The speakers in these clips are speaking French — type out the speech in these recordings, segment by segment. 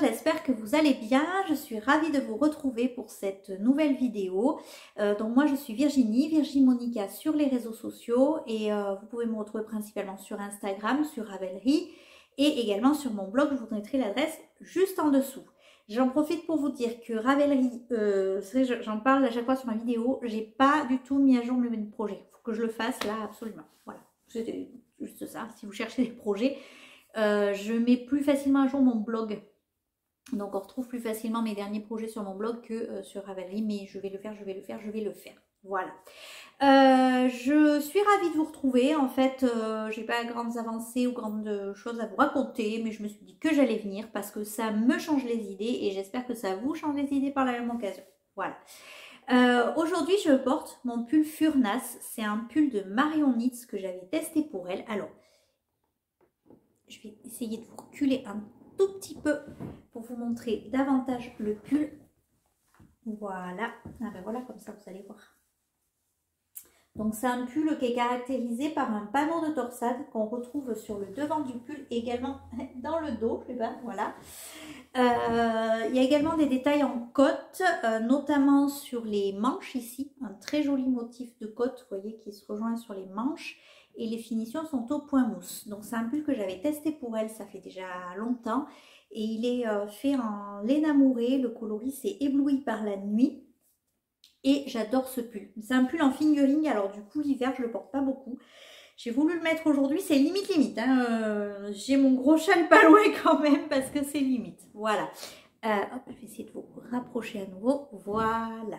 j'espère que vous allez bien. Je suis ravie de vous retrouver pour cette nouvelle vidéo. Euh, donc moi je suis Virginie, Virginie Monica sur les réseaux sociaux et euh, vous pouvez me retrouver principalement sur Instagram, sur Ravelry et également sur mon blog. Je vous mettrai l'adresse juste en dessous. J'en profite pour vous dire que Ravelry, euh, j'en parle à chaque fois sur ma vidéo, j'ai pas du tout mis à jour mes projets. Il faut que je le fasse là absolument. Voilà, c'était juste ça. Si vous cherchez des projets, je mets plus facilement à jour mon blog. Donc on retrouve plus facilement mes derniers projets sur mon blog que euh, sur Ravelry. Mais je vais le faire, je vais le faire, je vais le faire. Voilà. Euh, je suis ravie de vous retrouver. En fait, j'ai pas grandes avancées ou grandes choses à vous raconter, mais je me suis dit que j'allais venir parce que ça me change les idées et j'espère que ça vous change les idées par la même occasion. Voilà. Aujourd'hui, je porte mon pull Furnas. C'est un pull de Marion Nitz que j'avais testé pour elle. Alors, je vais essayer de vous reculer un petit peu pour vous montrer davantage le pull. Voilà. Ah ben voilà, comme ça vous allez voir. Donc c'est un pull qui est caractérisé par un panneau de torsade qu'on retrouve sur le devant du pull, également dans le dos, je voilà. Euh, il y a également des détails en côte, euh, notamment sur les manches ici, un très joli motif de côte, vous voyez, qui se rejoint sur les manches et les finitions sont au point mousse. Donc c'est un pull que j'avais testé pour elle, ça fait déjà longtemps. Et il est euh, fait en laine le coloris c'est ébloui par la nuit. Et j'adore ce pull. C'est un pull en fingering, alors du coup l'hiver je le porte pas beaucoup. J'ai voulu le mettre aujourd'hui, c'est limite limite. Hein. Euh, j'ai mon gros châle pas loin quand même parce que c'est limite. Voilà. Euh, hop, je vais essayer de vous rapprocher à nouveau. Voilà.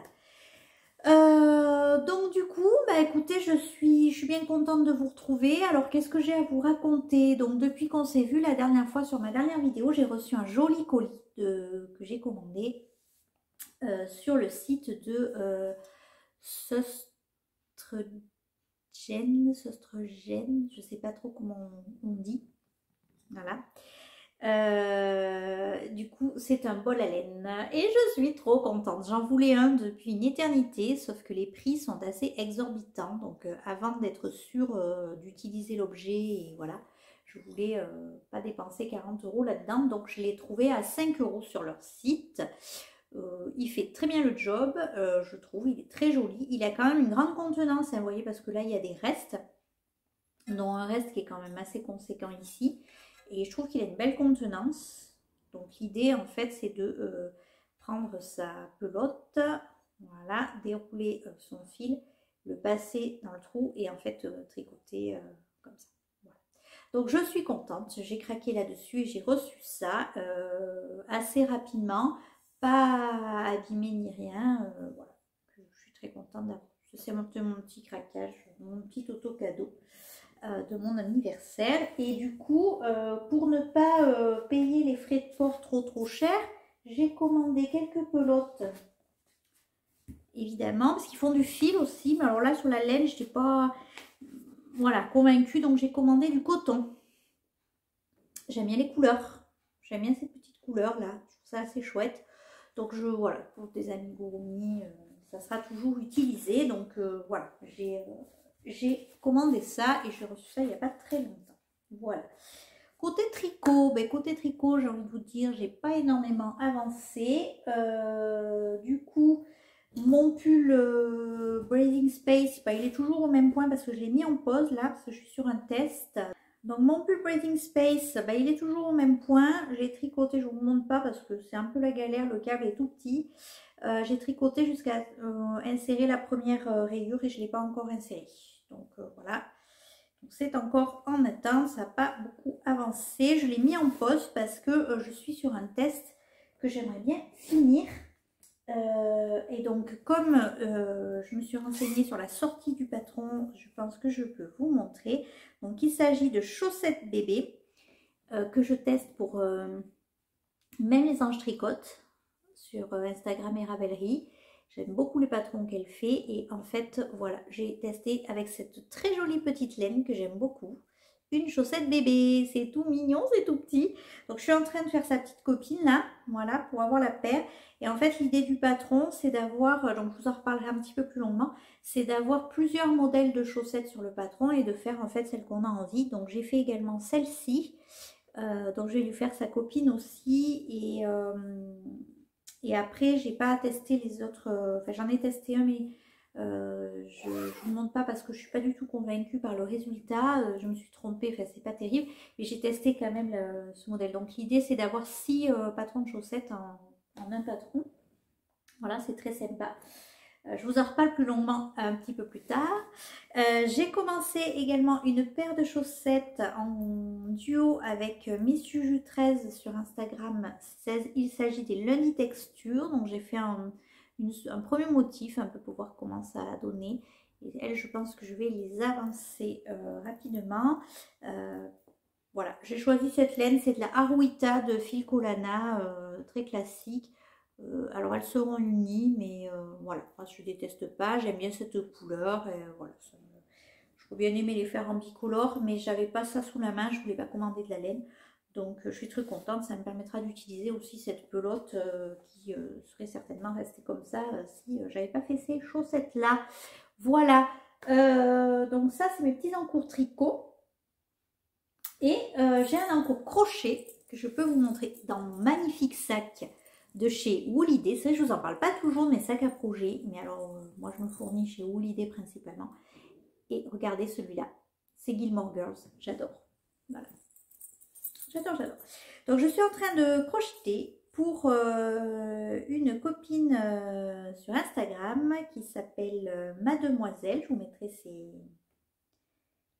Euh, donc du coup, bah écoutez, je suis, je suis bien contente de vous retrouver. Alors qu'est-ce que j'ai à vous raconter? Donc depuis qu'on s'est vu la dernière fois sur ma dernière vidéo, j'ai reçu un joli colis que j'ai commandé euh, sur le site de euh, Sostrogène, je sais pas trop comment on dit. Voilà. Euh, du coup, c'est un bol à laine et je suis trop contente. J'en voulais un depuis une éternité, sauf que les prix sont assez exorbitants. Donc, euh, avant d'être sûre euh, d'utiliser l'objet, et voilà, je voulais pas dépenser 40 euros là-dedans. Donc, je l'ai trouvé à 5 euros sur leur site. il fait très bien le job, je trouve. Il est très joli. Il a quand même une grande contenance, hein, vous voyez, parce que là, il y a des restes, dont un reste qui est quand même assez conséquent ici. Et je trouve qu'il a une belle contenance. Donc l'idée en fait c'est de euh, prendre sa pelote, voilà, dérouler euh, son fil, le passer dans le trou et en fait euh, tricoter comme ça. Donc je suis contente, j'ai craqué là-dessus et j'ai reçu ça assez rapidement, pas abîmé ni rien. voilà, je suis très contente d'avoir. C'est mon, mon petit craquage, mon petit auto cadeau. Euh, de mon anniversaire. Et du coup, euh, pour ne pas euh, payer les frais de port trop trop cher, j'ai commandé quelques pelotes. Évidemment, parce qu'ils font du fil aussi. Mais alors là, sur la laine, je n'étais pas voilà, convaincue. Donc j'ai commandé du coton. J'aime bien les couleurs. J'aime bien ces petites couleurs là. Je trouve ça assez chouette. Donc je, voilà, pour des amis gourmis, ça sera toujours utilisé. Donc voilà, j'ai j'ai commandé ça et j'ai reçu ça il n'y a pas très longtemps. Voilà. Côté tricot, ben côté tricot, j'ai envie de vous dire, j'ai pas énormément avancé. Euh, du coup, mon pull euh, Braiding Space, ben, il est toujours au même point parce que je l'ai mis en pause là, parce que je suis sur un test. Donc mon pull Braiding Space, ben, il est toujours au même point. J'ai tricoté, je ne vous montre pas parce que c'est un peu la galère, le câble est tout petit. Euh, j'ai tricoté jusqu'à insérer la première rayure et je ne l'ai pas encore insérée. Donc euh, voilà. C'est encore en attente, ça n'a pas beaucoup avancé. Je l'ai mis en pause parce que euh, je suis sur un test que j'aimerais bien finir. Euh, et donc comme je me suis renseignée sur la sortie du patron, je pense que je peux vous montrer. Donc il s'agit de chaussettes bébé que je teste pour même les anges tricotent sur Instagram et Ravelry. J'aime beaucoup les patrons qu'elle fait et en fait voilà j'ai testé avec cette très jolie petite laine que j'aime beaucoup. Une chaussette bébé c'est tout mignon c'est tout petit. Donc je suis en train de faire sa petite copine là voilà pour avoir la paire. Et en fait l'idée du patron c'est d'avoir donc je vous en reparlerai un petit peu plus longuement c'est d'avoir plusieurs modèles de chaussettes sur le patron et de faire en fait celle qu'on a envie. Donc j'ai fait également celle-ci. Donc je vais lui faire sa copine aussi. Et, et après, j'ai pas testé les autres. Enfin, j'en ai testé un, mais je ne vous montre pas parce que je suis pas du tout convaincue par le résultat. je me suis trompée, enfin c'est pas terrible. Mais j'ai testé quand même ce modèle. Donc l'idée c'est d'avoir six patrons de chaussettes en un patron. Voilà, c'est très sympa. Euh, je vous en reparle plus longuement un petit peu plus tard. Euh, j'ai commencé également une paire de chaussettes en duo avec Miss Juju 13 sur Instagram. Il s'agit des Lundi Texture. Donc j'ai fait un, premier motif un peu pour voir comment ça a donné. Et elles, je pense que je vais les avancer euh, rapidement. voilà, j'ai choisi cette laine. C'est de la Haruita de Filcolana, très classique. Euh, alors elles seront unies, mais euh, voilà, je déteste pas, j'aime bien cette couleur. Et, voilà, je bien aimé les faire en bicolore, mais j'avais pas ça sous la main, je voulais pas commander de la laine. Donc je suis très contente, ça me permettra d'utiliser aussi cette pelote euh, qui serait certainement restée comme ça si j'avais pas fait ces chaussettes là. Voilà, donc ça c'est mes petits encours tricot. Et j'ai un encours crochet que je peux vous montrer dans mon magnifique sac de chez Wooliday. Ça, je vous en parle pas toujours mes sacs à projet, mais alors euh, moi je me fournis chez Wooliday principalement. Et regardez celui-là, c'est Gilmore Girls, j'adore. Voilà. J'adore, j'adore. Donc je suis en train de crocheter pour euh, une copine euh, sur Instagram qui s'appelle Mademoiselle. Je vous mettrai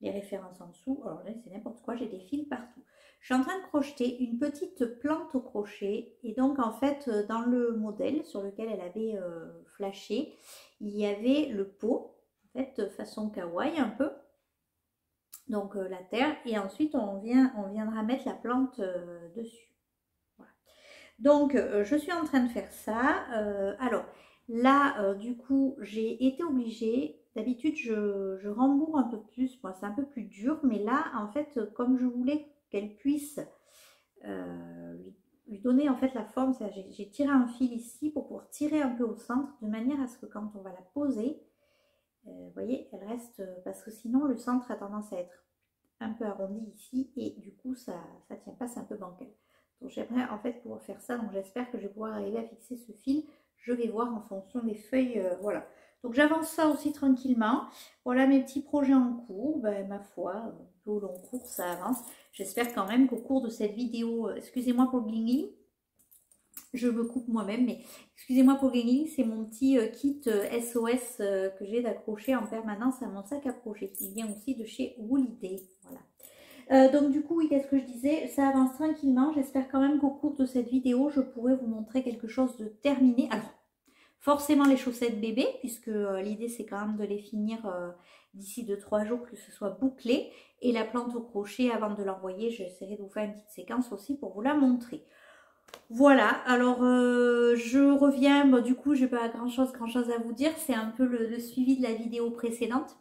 les références en dessous. Alors là, c'est n'importe quoi, j'ai des fils partout. Je suis en train de crocheter une petite plante au crochet et donc en fait euh, dans le modèle sur lequel elle avait euh, flashé, il y avait le pot, en fait façon kawaii un peu, donc euh, la terre et ensuite on, vient, on viendra mettre la plante dessus. Donc je suis en train de faire ça. alors là du coup j'ai été obligée D'habitude, je, je, rembourre un peu plus. Moi, c'est un peu plus dur. Mais là, en fait, comme je voulais qu'elle puisse euh, lui, donner en fait la forme. J'ai tiré un fil ici pour pouvoir tirer un peu au centre de manière à ce que quand on va la poser, euh, vous voyez, elle reste, parce que sinon le centre a tendance à être un peu arrondi ici et du coup ça ne tient pas, c'est un peu bancal. Donc j'aimerais en fait pouvoir faire ça, donc j'espère que je vais pouvoir arriver à fixer ce fil. Je vais voir en fonction des feuilles, euh, voilà. Donc j'avance ça aussi tranquillement. Voilà mes petits projets en cours. Ben, ma foi, au long cours, ça avance. J'espère quand même qu'au cours de cette vidéo, euh, excusez-moi pour le glingling, je me coupe moi-même, mais excusez-moi pour le c'est mon petit euh, kit SOS euh, que j'ai d'accrocher en permanence à mon sac à projet. Il vient aussi de chez Wooliday. Voilà. donc du coup, oui, qu'est-ce que je disais? Ça avance tranquillement. J'espère quand même qu'au cours de cette vidéo, je pourrai vous montrer quelque chose de terminé. Alors, forcément les chaussettes bébé, puisque l'idée c'est quand même de les finir d'ici 2-3 jours que ce soit bouclé. Et la plante au crochet, avant de l'envoyer, j'essaierai de vous faire une petite séquence aussi pour vous la montrer. Voilà, alors euh, je reviens, du coup j'ai pas grand chose, grand chose à vous dire, c'est un peu le, suivi de la vidéo précédente.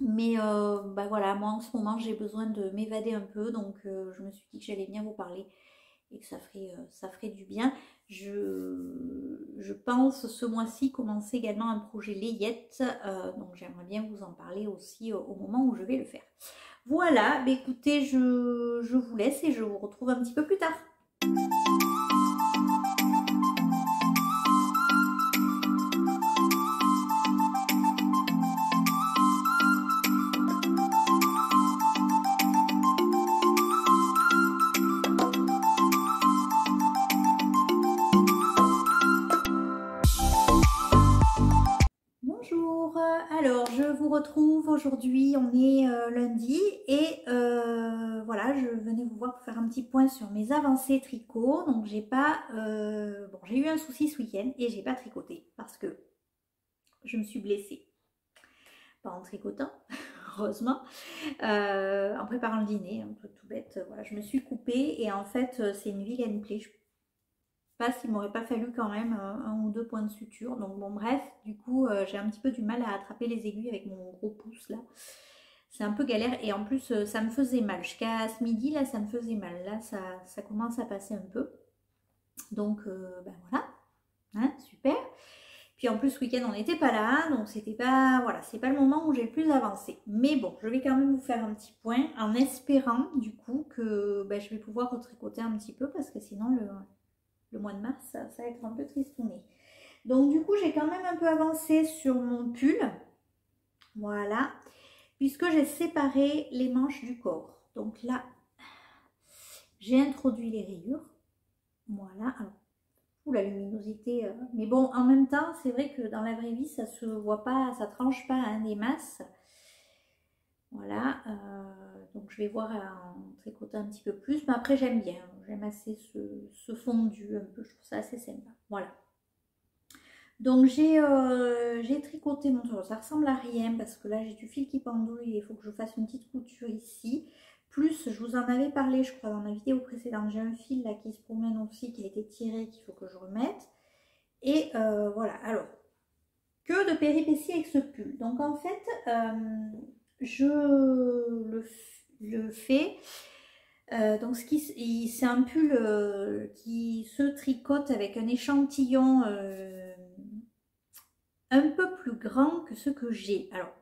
Mais euh, bah voilà, moi en ce moment j'ai besoin de m'évader un peu, donc euh, je me suis dit que j'allais bien vous parler et que ça ferait, ça ferait du bien. Je, pense ce mois-ci commencer également un projet layette, euh, donc j'aimerais bien vous en parler aussi au moment où je vais le faire. Voilà, bah écoutez, je vous laisse et je vous retrouve un petit peu plus tard. Aujourd'hui, on est euh, lundi et euh, voilà, je venais vous voir pour faire un petit point sur mes avancées tricot. Donc j'ai pas, euh, bon j'ai eu un souci ce week-end et j'ai pas tricoté parce que je me suis blessée. Pas en tricotant, heureusement, en préparant le dîner, un peu tout bête. Voilà, je me suis coupée et en fait c'est une vilaine plaie. Pas s'il m'aurait pas fallu quand même un, ou deux points de suture. Donc bon bref, du coup euh, j'ai un petit peu du mal à attraper les aiguilles avec mon gros pouce là. C'est un peu galère et en plus euh, ça me faisait mal. Jusqu'à ce midi là ça me faisait mal. Là ça, ça commence à passer un peu. Donc euh, ben voilà, hein, super. Puis en plus, ce week-end, on n'était pas là, donc c'était pas, voilà, c'est pas le moment où j'ai plus avancé. Mais bon, je vais quand même vous faire un petit point en espérant du coup que ben, je vais pouvoir retricoter un petit peu parce que sinon le, le mois de mars, ça, va être un peu tristouné. Donc du coup, j'ai quand même un peu avancé sur mon pull. Voilà. Puisque j'ai séparé les manches du corps. Donc là, j'ai introduit les rayures. Voilà. Alors, la luminosité. Euh, mais bon, en même temps, c'est vrai que dans la vraie vie, ça se voit pas, ça tranche pas à des masses. Voilà. Euh, donc je vais voir en tricoter un petit peu plus. Mais après, j'aime bien. J'aime assez ce, fondu un peu. Je trouve ça assez sympa. Voilà. Donc j'ai euh, tricoté mon tour. Ça ressemble à rien parce que là j'ai du fil qui pendouille. Il faut que je fasse une petite couture ici. Plus, je vous en avais parlé, je crois, dans la vidéo précédente. J'ai un fil là qui se promène aussi, qui a été tiré, qu'il faut que je remette. Et euh, voilà, alors, que de péripéties avec ce pull. Donc en fait, je le, fais. Euh, donc c'est un pull qui se tricote avec un échantillon un peu plus grand que ce que j'ai. Alors,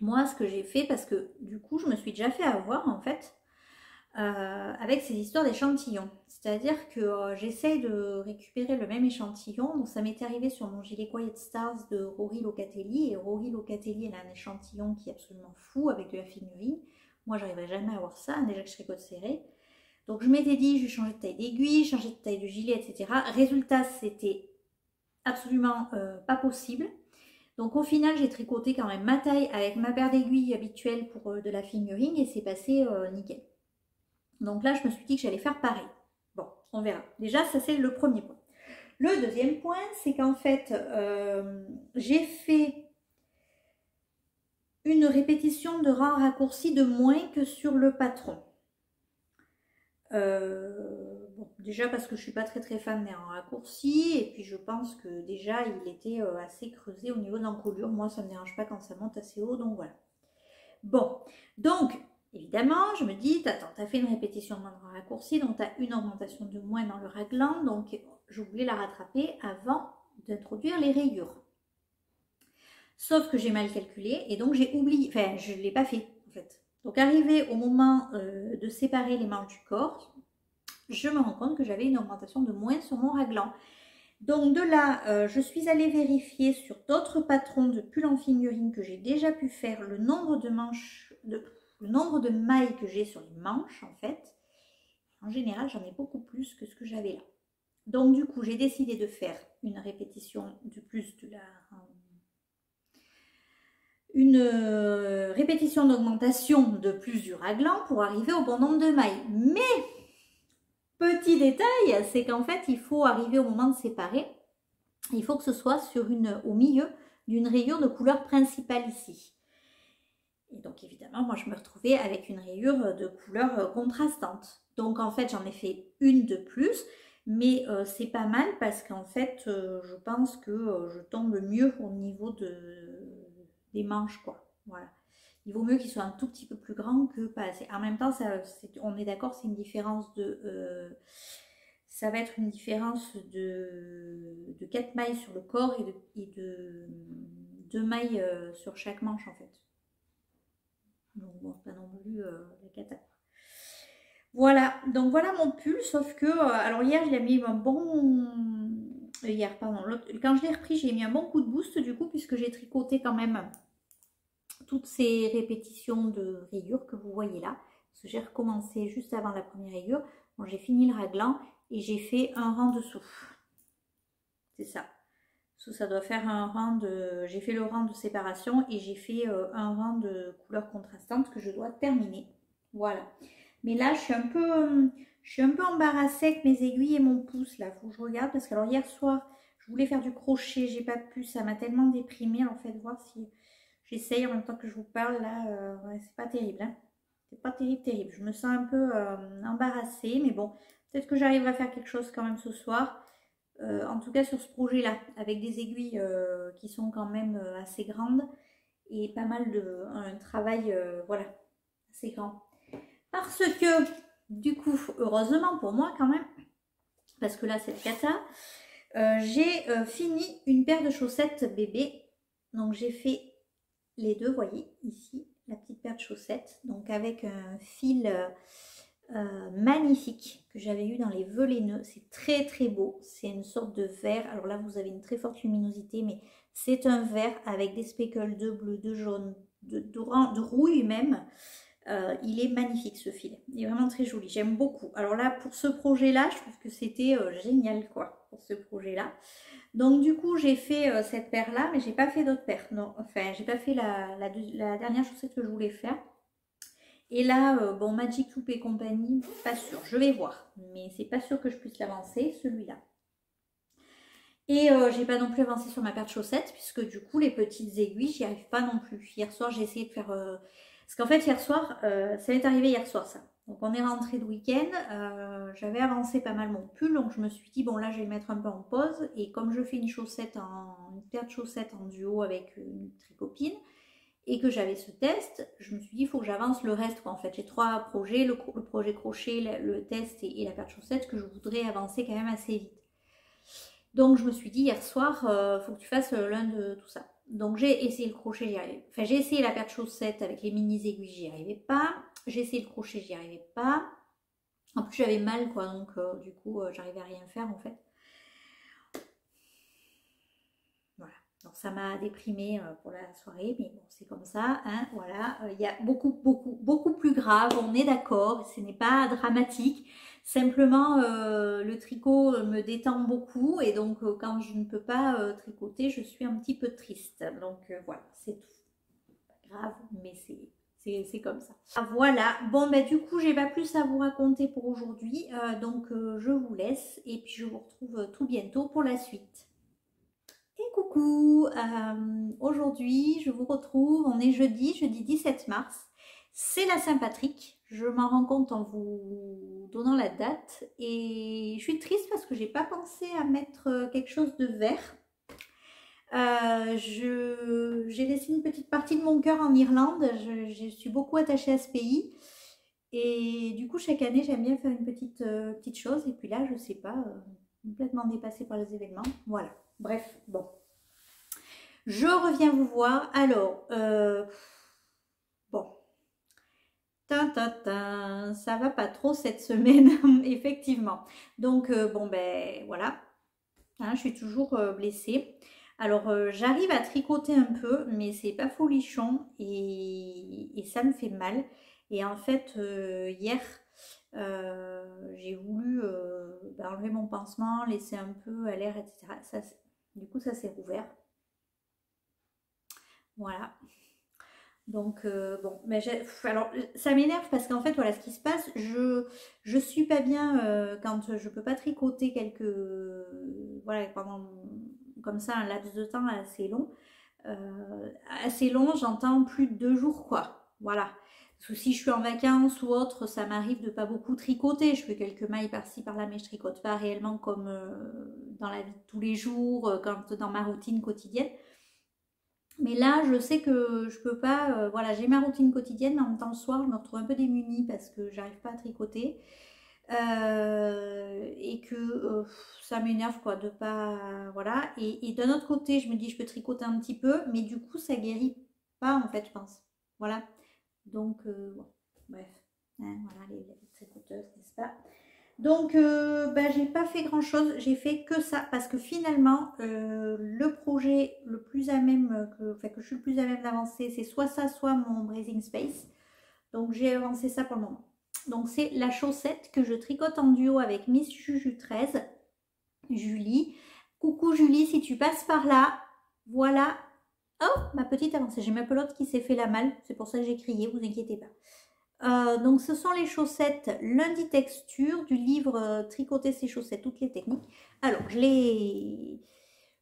moi, ce que j'ai fait, parce que du coup, je me suis déjà fait avoir en fait euh, avec ces histoires d'échantillons. C'est-à-dire que euh, j'essaye de récupérer le même échantillon. Donc, ça m'était arrivé sur mon gilet Quiet Stars de Rory Locatelli. Et Rory Locatelli, elle a un échantillon qui est absolument fou avec de la figurine. Moi, j'arriverai jamais à avoir ça, déjà que je serais côte serrée. Donc, je m'étais dit, je vais changer de taille d'aiguille, changer de taille de gilet, etc. Résultat, c'était absolument euh, pas possible. Donc au final, j'ai tricoté quand même ma taille avec ma paire d'aiguilles habituelle pour de la fingering et c'est passé nickel. Donc là, je me suis dit que j'allais faire pareil. Bon, on verra. Déjà, ça c'est le premier point. Le deuxième point, c'est qu'en fait, euh, j'ai fait une répétition de rang raccourci de moins que sur le patron. Euh, bon, déjà parce que je suis pas très très fan des raccourcis et puis je pense que déjà il était euh, assez creusé au niveau de l'encolure. Moi ça me dérange pas quand ça monte assez haut donc voilà. Bon, donc évidemment je me dis, attends, tu as fait une répétition de rang raccourci donc tu as une augmentation de moins dans le raglan donc je voulais la rattraper avant d'introduire les rayures. Sauf que j'ai mal calculé et donc j'ai oublié, enfin je ne l'ai pas fait en fait. Donc arrivé au moment euh, de séparer les manches du corps, je me rends compte que j'avais une augmentation de moins sur mon raglan. Donc de là, euh, je suis allée vérifier sur d'autres patrons de pull en figurine que j'ai déjà pu faire le nombre de manches, le nombre de mailles que j'ai sur les manches en fait. En général, j'en ai beaucoup plus que ce que j'avais là. Donc du coup, j'ai décidé de faire une répétition de plus de la une euh, répétition d'augmentation de plus du raglan pour arriver au bon nombre de mailles. Mais, petit détail, c'est qu'en fait, il faut arriver au moment de séparer. Il faut que ce soit sur une, au milieu d'une rayure de couleur principale ici. Et donc évidemment, moi je me retrouvais avec une rayure de couleur contrastante. Donc en fait, j'en ai fait une de plus, mais euh, c'est pas mal parce qu'en fait, euh, je pense que je tombe mieux au niveau de, des manches, quoi. Voilà. Il vaut mieux qu'ils soient un tout petit peu plus grands que pas assez. En même temps, ça, on est d'accord, c'est une différence de... Euh, ça va être une différence de, de 4 mailles sur le corps et de, et de 2 mailles euh, sur chaque manche, en fait. Donc, pas non plus euh, la. Voilà, donc voilà mon pull, sauf que, alors hier, il a mis un bon hier, pardon, quand je l'ai repris, j'ai mis un bon coup de boost du coup, puisque j'ai tricoté quand même toutes ces répétitions de rayures que vous voyez là. Parce que j'ai recommencé juste avant la première rayure. Bon, j'ai fini le raglan et j'ai fait un rang dessous. C'est ça. Ça doit faire un rang de... J'ai fait le rang de séparation et j'ai fait euh, un rang de couleurs contrastantes que je dois terminer. Voilà. Mais là, je suis un peu... Un peu embarrassée avec mes aiguilles et mon pouce là. Faut que je regarde parce que alors hier soir, je voulais faire du crochet, j'ai pas pu. Ça m'a tellement déprimée en fait. Voir si j'essaye en même temps que je vous parle là. Euh, c'est pas terrible. Hein. C'est pas terrible, terrible. Je me sens un peu euh, embarrassée. Mais bon, peut-être que j'arriverai à faire quelque chose quand même ce soir. Euh, en tout cas sur ce projet là. Avec des aiguilles qui sont quand même assez grandes. Et pas mal de... Travail, voilà, assez grand. Parce que du coup, heureusement pour moi quand même, parce que là c'est le cata, j'ai fini une paire de chaussettes bébé. Donc j'ai fait les deux, voyez, ici, la petite paire de chaussettes. Donc avec un fil magnifique que j'avais eu dans les velaineux. C'est très très beau. C'est une sorte de vert. Alors là, vous avez une très forte luminosité, mais c'est un vert avec des speckles de bleu, de jaune, de, rouille même. Euh, il est magnifique ce fil. Il est vraiment très joli. J'aime beaucoup. Alors là, pour ce projet-là, je trouve que c'était euh, génial quoi, pour ce projet-là. Donc du coup, j'ai fait euh, cette paire-là, mais j'ai pas fait d'autres paires. Non, enfin, j'ai pas fait la, dernière chaussette que je voulais faire. Et là, bon, Magic Loop et compagnie, pas sûr. Je vais voir. Mais c'est pas sûr que je puisse l'avancer, celui-là. Et euh, j'ai pas non plus avancé sur ma paire de chaussettes, puisque du coup, les petites aiguilles, j'y arrive pas non plus. Hier soir, j'ai essayé de faire... Euh, parce qu'en fait, hier soir, euh, ça m'est arrivé hier soir, ça. Donc, on est rentré de week-end. J'avais avancé pas mal mon pull, donc je me suis dit, bon, là, je vais le mettre un peu en pause. Et comme je fais une chaussette en... une paire de chaussettes en duo avec une tricopine, et que j'avais ce test, je me suis dit, il faut que j'avance le reste. En fait, j'ai trois projets, le, projet crochet, le, test et, et, la paire de chaussettes, que je voudrais avancer quand même assez vite. Donc je me suis dit hier soir, il euh, faut que tu fasses euh, l'un de tout ça. Donc j'ai essayé le crochet, j'y arrivais. Enfin j'ai essayé la paire de chaussettes avec les mini aiguilles, j'y arrivais pas. J'ai essayé le crochet, j'y arrivais pas. En plus j'avais mal quoi, donc euh, du coup j'arrivais à rien faire en fait. Voilà, donc ça m'a déprimée pour la soirée, mais bon c'est comme ça, hein, voilà. Il y a beaucoup, beaucoup, beaucoup plus grave, on est d'accord, ce n'est pas dramatique. Simplement, euh, le tricot me détend beaucoup et donc euh, quand je ne peux pas euh, tricoter, je suis un petit peu triste. Donc voilà, c'est tout. Pas grave, mais c'est comme ça. Ah, voilà, bon ben du coup j'ai pas plus à vous raconter pour aujourd'hui, donc je vous laisse et puis je vous retrouve tout bientôt pour la suite. Coucou, aujourd'hui je vous retrouve, on est jeudi, jeudi 17 mars, c'est la Saint-Patrick, je m'en rends compte en vous donnant la date et je suis triste parce que j'ai pas pensé à mettre euh, quelque chose de vert. Euh, j'ai laissé une petite partie de mon cœur en Irlande. Je, suis beaucoup attachée à ce pays. Et du coup, chaque année, j'aime bien faire une petite, euh, petite chose. Et puis là, je sais pas, complètement dépassée par les événements. Voilà. Bref, bon. Je reviens vous voir. Alors, ta, ça va pas trop cette semaine, effectivement. Donc, euh, bon, ben voilà, hein, je suis toujours euh, blessée. Alors, euh, j'arrive à tricoter un peu, mais c'est pas folichon et, ça me fait mal. Et en fait, hier, j'ai voulu ben, enlever mon pansement, laisser un peu à l'air, etc. Du coup, ça s'est rouvert. Voilà. Donc, euh, bon, mais alors ça m'énerve parce qu'en fait, voilà ce qui se passe, je je suis pas bien euh, quand je peux pas tricoter quelques, voilà, pendant comme ça un laps de temps assez long. Euh, assez long, j'entends plus de deux jours, quoi. Voilà. Si je suis en vacances ou autre, ça m'arrive de pas beaucoup tricoter. Je fais quelques mailles par-ci par-là, mais je tricote pas réellement comme dans la vie de tous les jours, quand dans ma routine quotidienne. Mais là, je sais que je peux pas, euh, voilà, j'ai ma routine quotidienne, mais en même temps, le soir, je me retrouve un peu démunie parce que j'arrive pas à tricoter. Euh, et que euh, ça m'énerve quoi de pas voilà. Et, d'un autre côté je me dis je peux tricoter un petit peu mais du coup ça guérit pas en fait je pense. Voilà. Donc bref. Hein, voilà les, les tricoteuses n'est-ce pas? Donc, euh, ben, j'ai pas fait grand chose, j'ai fait que ça parce que finalement, euh, le projet le plus à même, que, enfin, que je suis le plus à même d'avancer, c'est soit ça, soit mon Breathing Space. Donc, j'ai avancé ça pour le moment. Donc, c'est la chaussette que je tricote en duo avec Miss Juju 13, Julie. Coucou Julie, si tu passes par là, voilà. Oh, ma petite avancée, j'ai ma pelote qui s'est fait la malle, c'est pour ça que j'ai crié, vous inquiétez pas. Euh, donc ce sont les chaussettes lundi texture du livre euh, Tricoter ses chaussettes, toutes les techniques. Alors je les...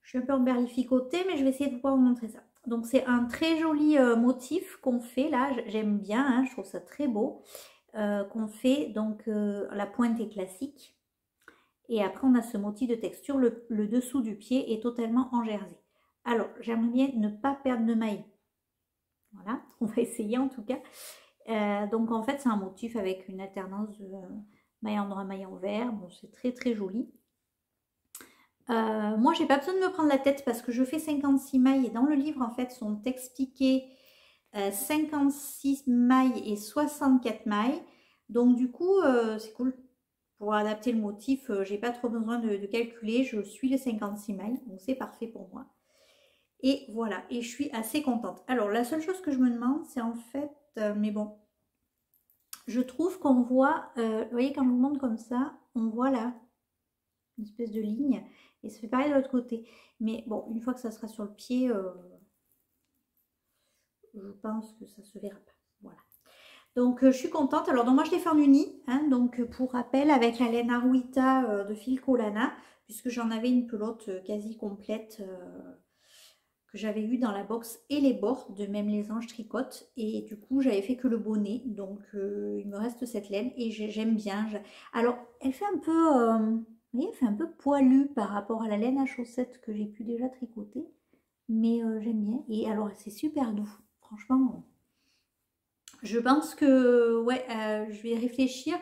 Je suis un peu emberlificotée mais je vais essayer de pouvoir vous montrer ça. Donc c'est un très joli euh, motif qu'on fait là, j'aime bien, hein, je trouve ça très beau. qu'on fait, donc la pointe est classique. Et après on a ce motif de texture, le, dessous du pied est totalement en jersey. Alors j'aimerais bien ne pas perdre de maille. Voilà, on va essayer en tout cas. Euh, donc en fait c'est un motif avec une alternance de maille en noir, maille en vert. Bon c'est très très joli. Euh, moi, j'ai pas besoin de me prendre la tête parce que je fais 56 mailles et dans le livre, en fait, sont expliquées 56 mailles et 64 mailles. Donc, du coup, c'est cool. Pour adapter le motif, j'ai pas trop besoin de, calculer. Je suis les 56 mailles, donc c'est parfait pour moi. Et voilà, et je suis assez contente. Alors, la seule chose que je me demande, c'est en fait, mais bon, je trouve qu'on voit, euh, vous voyez quand je vous montre comme ça, on voit là une espèce de ligne et ça fait pareil de l'autre côté. Mais bon, une fois que ça sera sur le pied, euh, je pense que ça se verra pas. Voilà. Donc euh, je suis contente. Alors donc moi je l'ai fait en uni, hein, donc pour rappel avec la laine Aruita de Filcolana, puisque j'en avais une pelote quasi complète j'avais eu dans la box et les bords, de même les anges tricotent. Et du coup, j'avais fait que le bonnet. Donc, euh, il me reste cette laine et j'aime bien. Alors, elle fait un peu... Euh, elle fait un peu poilu par rapport à la laine à chaussettes que j'ai pu déjà tricoter. Mais euh, j'aime bien. Et alors, c'est super doux. Franchement, je pense que... Ouais, je vais réfléchir.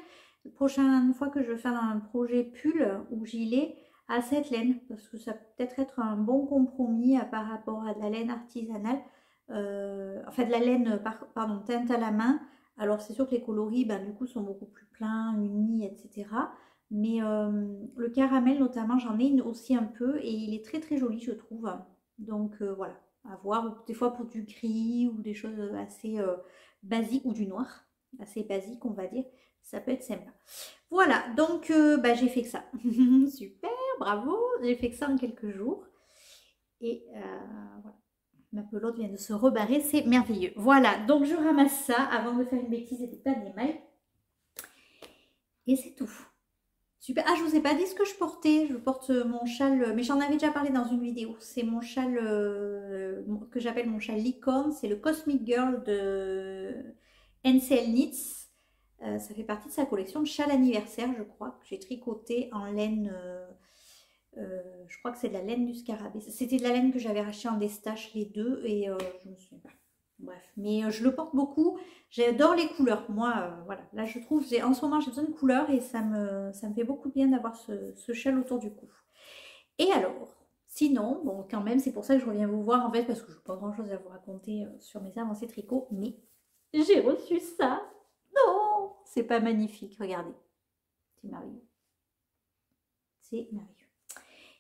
La prochaine fois que je vais faire un projet pull ou gilet, à cette laine parce que ça peut peut-être être un bon compromis par rapport à de la laine artisanale, euh, enfin de la laine pardon, teinte à la main. Alors c'est sûr que les coloris ben, du coup sont beaucoup plus pleins, unis, etc. Mais euh, le caramel notamment j'en ai aussi un peu et il est très très joli je trouve. Donc euh, voilà, à voir des fois pour du gris ou des choses assez basiques ou du noir, assez basique on va dire ça peut être sympa. Voilà, donc bah, j'ai fait que ça. Super bravo, j'ai fait que ça en quelques jours. Et euh, voilà, ma pelote vient de se rebarrer, c'est merveilleux. Voilà, donc je ramasse ça avant de faire une bêtise et de les mailles. Et c'est tout. Super. Ah, je vous ai pas dit ce que je portais. Je porte mon châle, mais j'en avais déjà parlé dans une vidéo. C'est mon châle euh, que j'appelle mon châle licorne. C'est le Cosmic Girl de NCL Knits. Euh, ça fait partie de sa collection de châle anniversaire, je crois, que j'ai tricoté en laine euh, je crois que c'est de la laine du scarabée. C'était de la laine que j'avais racheté en destache les deux et euh, je me souviens pas. Bref, mais euh, je le porte beaucoup. J'adore les couleurs. Moi, voilà, là je trouve, en ce moment j'ai besoin de couleurs et ça me, ça me fait beaucoup bien d'avoir ce, ce châle autour du cou. Et alors, sinon, bon quand même, c'est pour ça que je reviens vous voir en fait parce que je n'ai pas grand chose à vous raconter sur mes avancées tricot, mais j'ai reçu ça. C'est pas magnifique, regardez. C'est merveilleux. C'est merveilleux.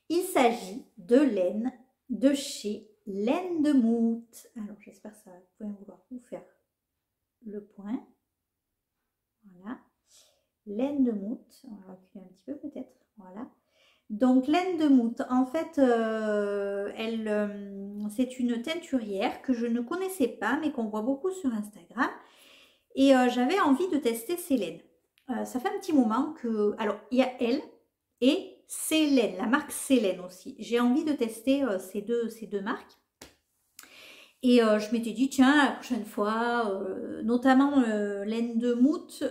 Il s'agit de laine de chez Laine de Mout. Alors, j'espère que ça va vouloir vous faire le point. Voilà. Laine de Mout. On va reculer un petit peu peut-être. Voilà. Donc, laine de Mout, en fait, euh, elle, euh, c'est une teinturière que je ne connaissais pas, mais qu'on voit beaucoup sur Instagram. Et euh, j'avais envie de tester ces laines. ça fait un petit moment que... Alors, il y a elle et Célène, la marque Célène aussi. J'ai envie de tester euh, ces, deux, ces deux marques. Et euh, je m'étais dit, tiens, la prochaine fois, euh, notamment laine de mout.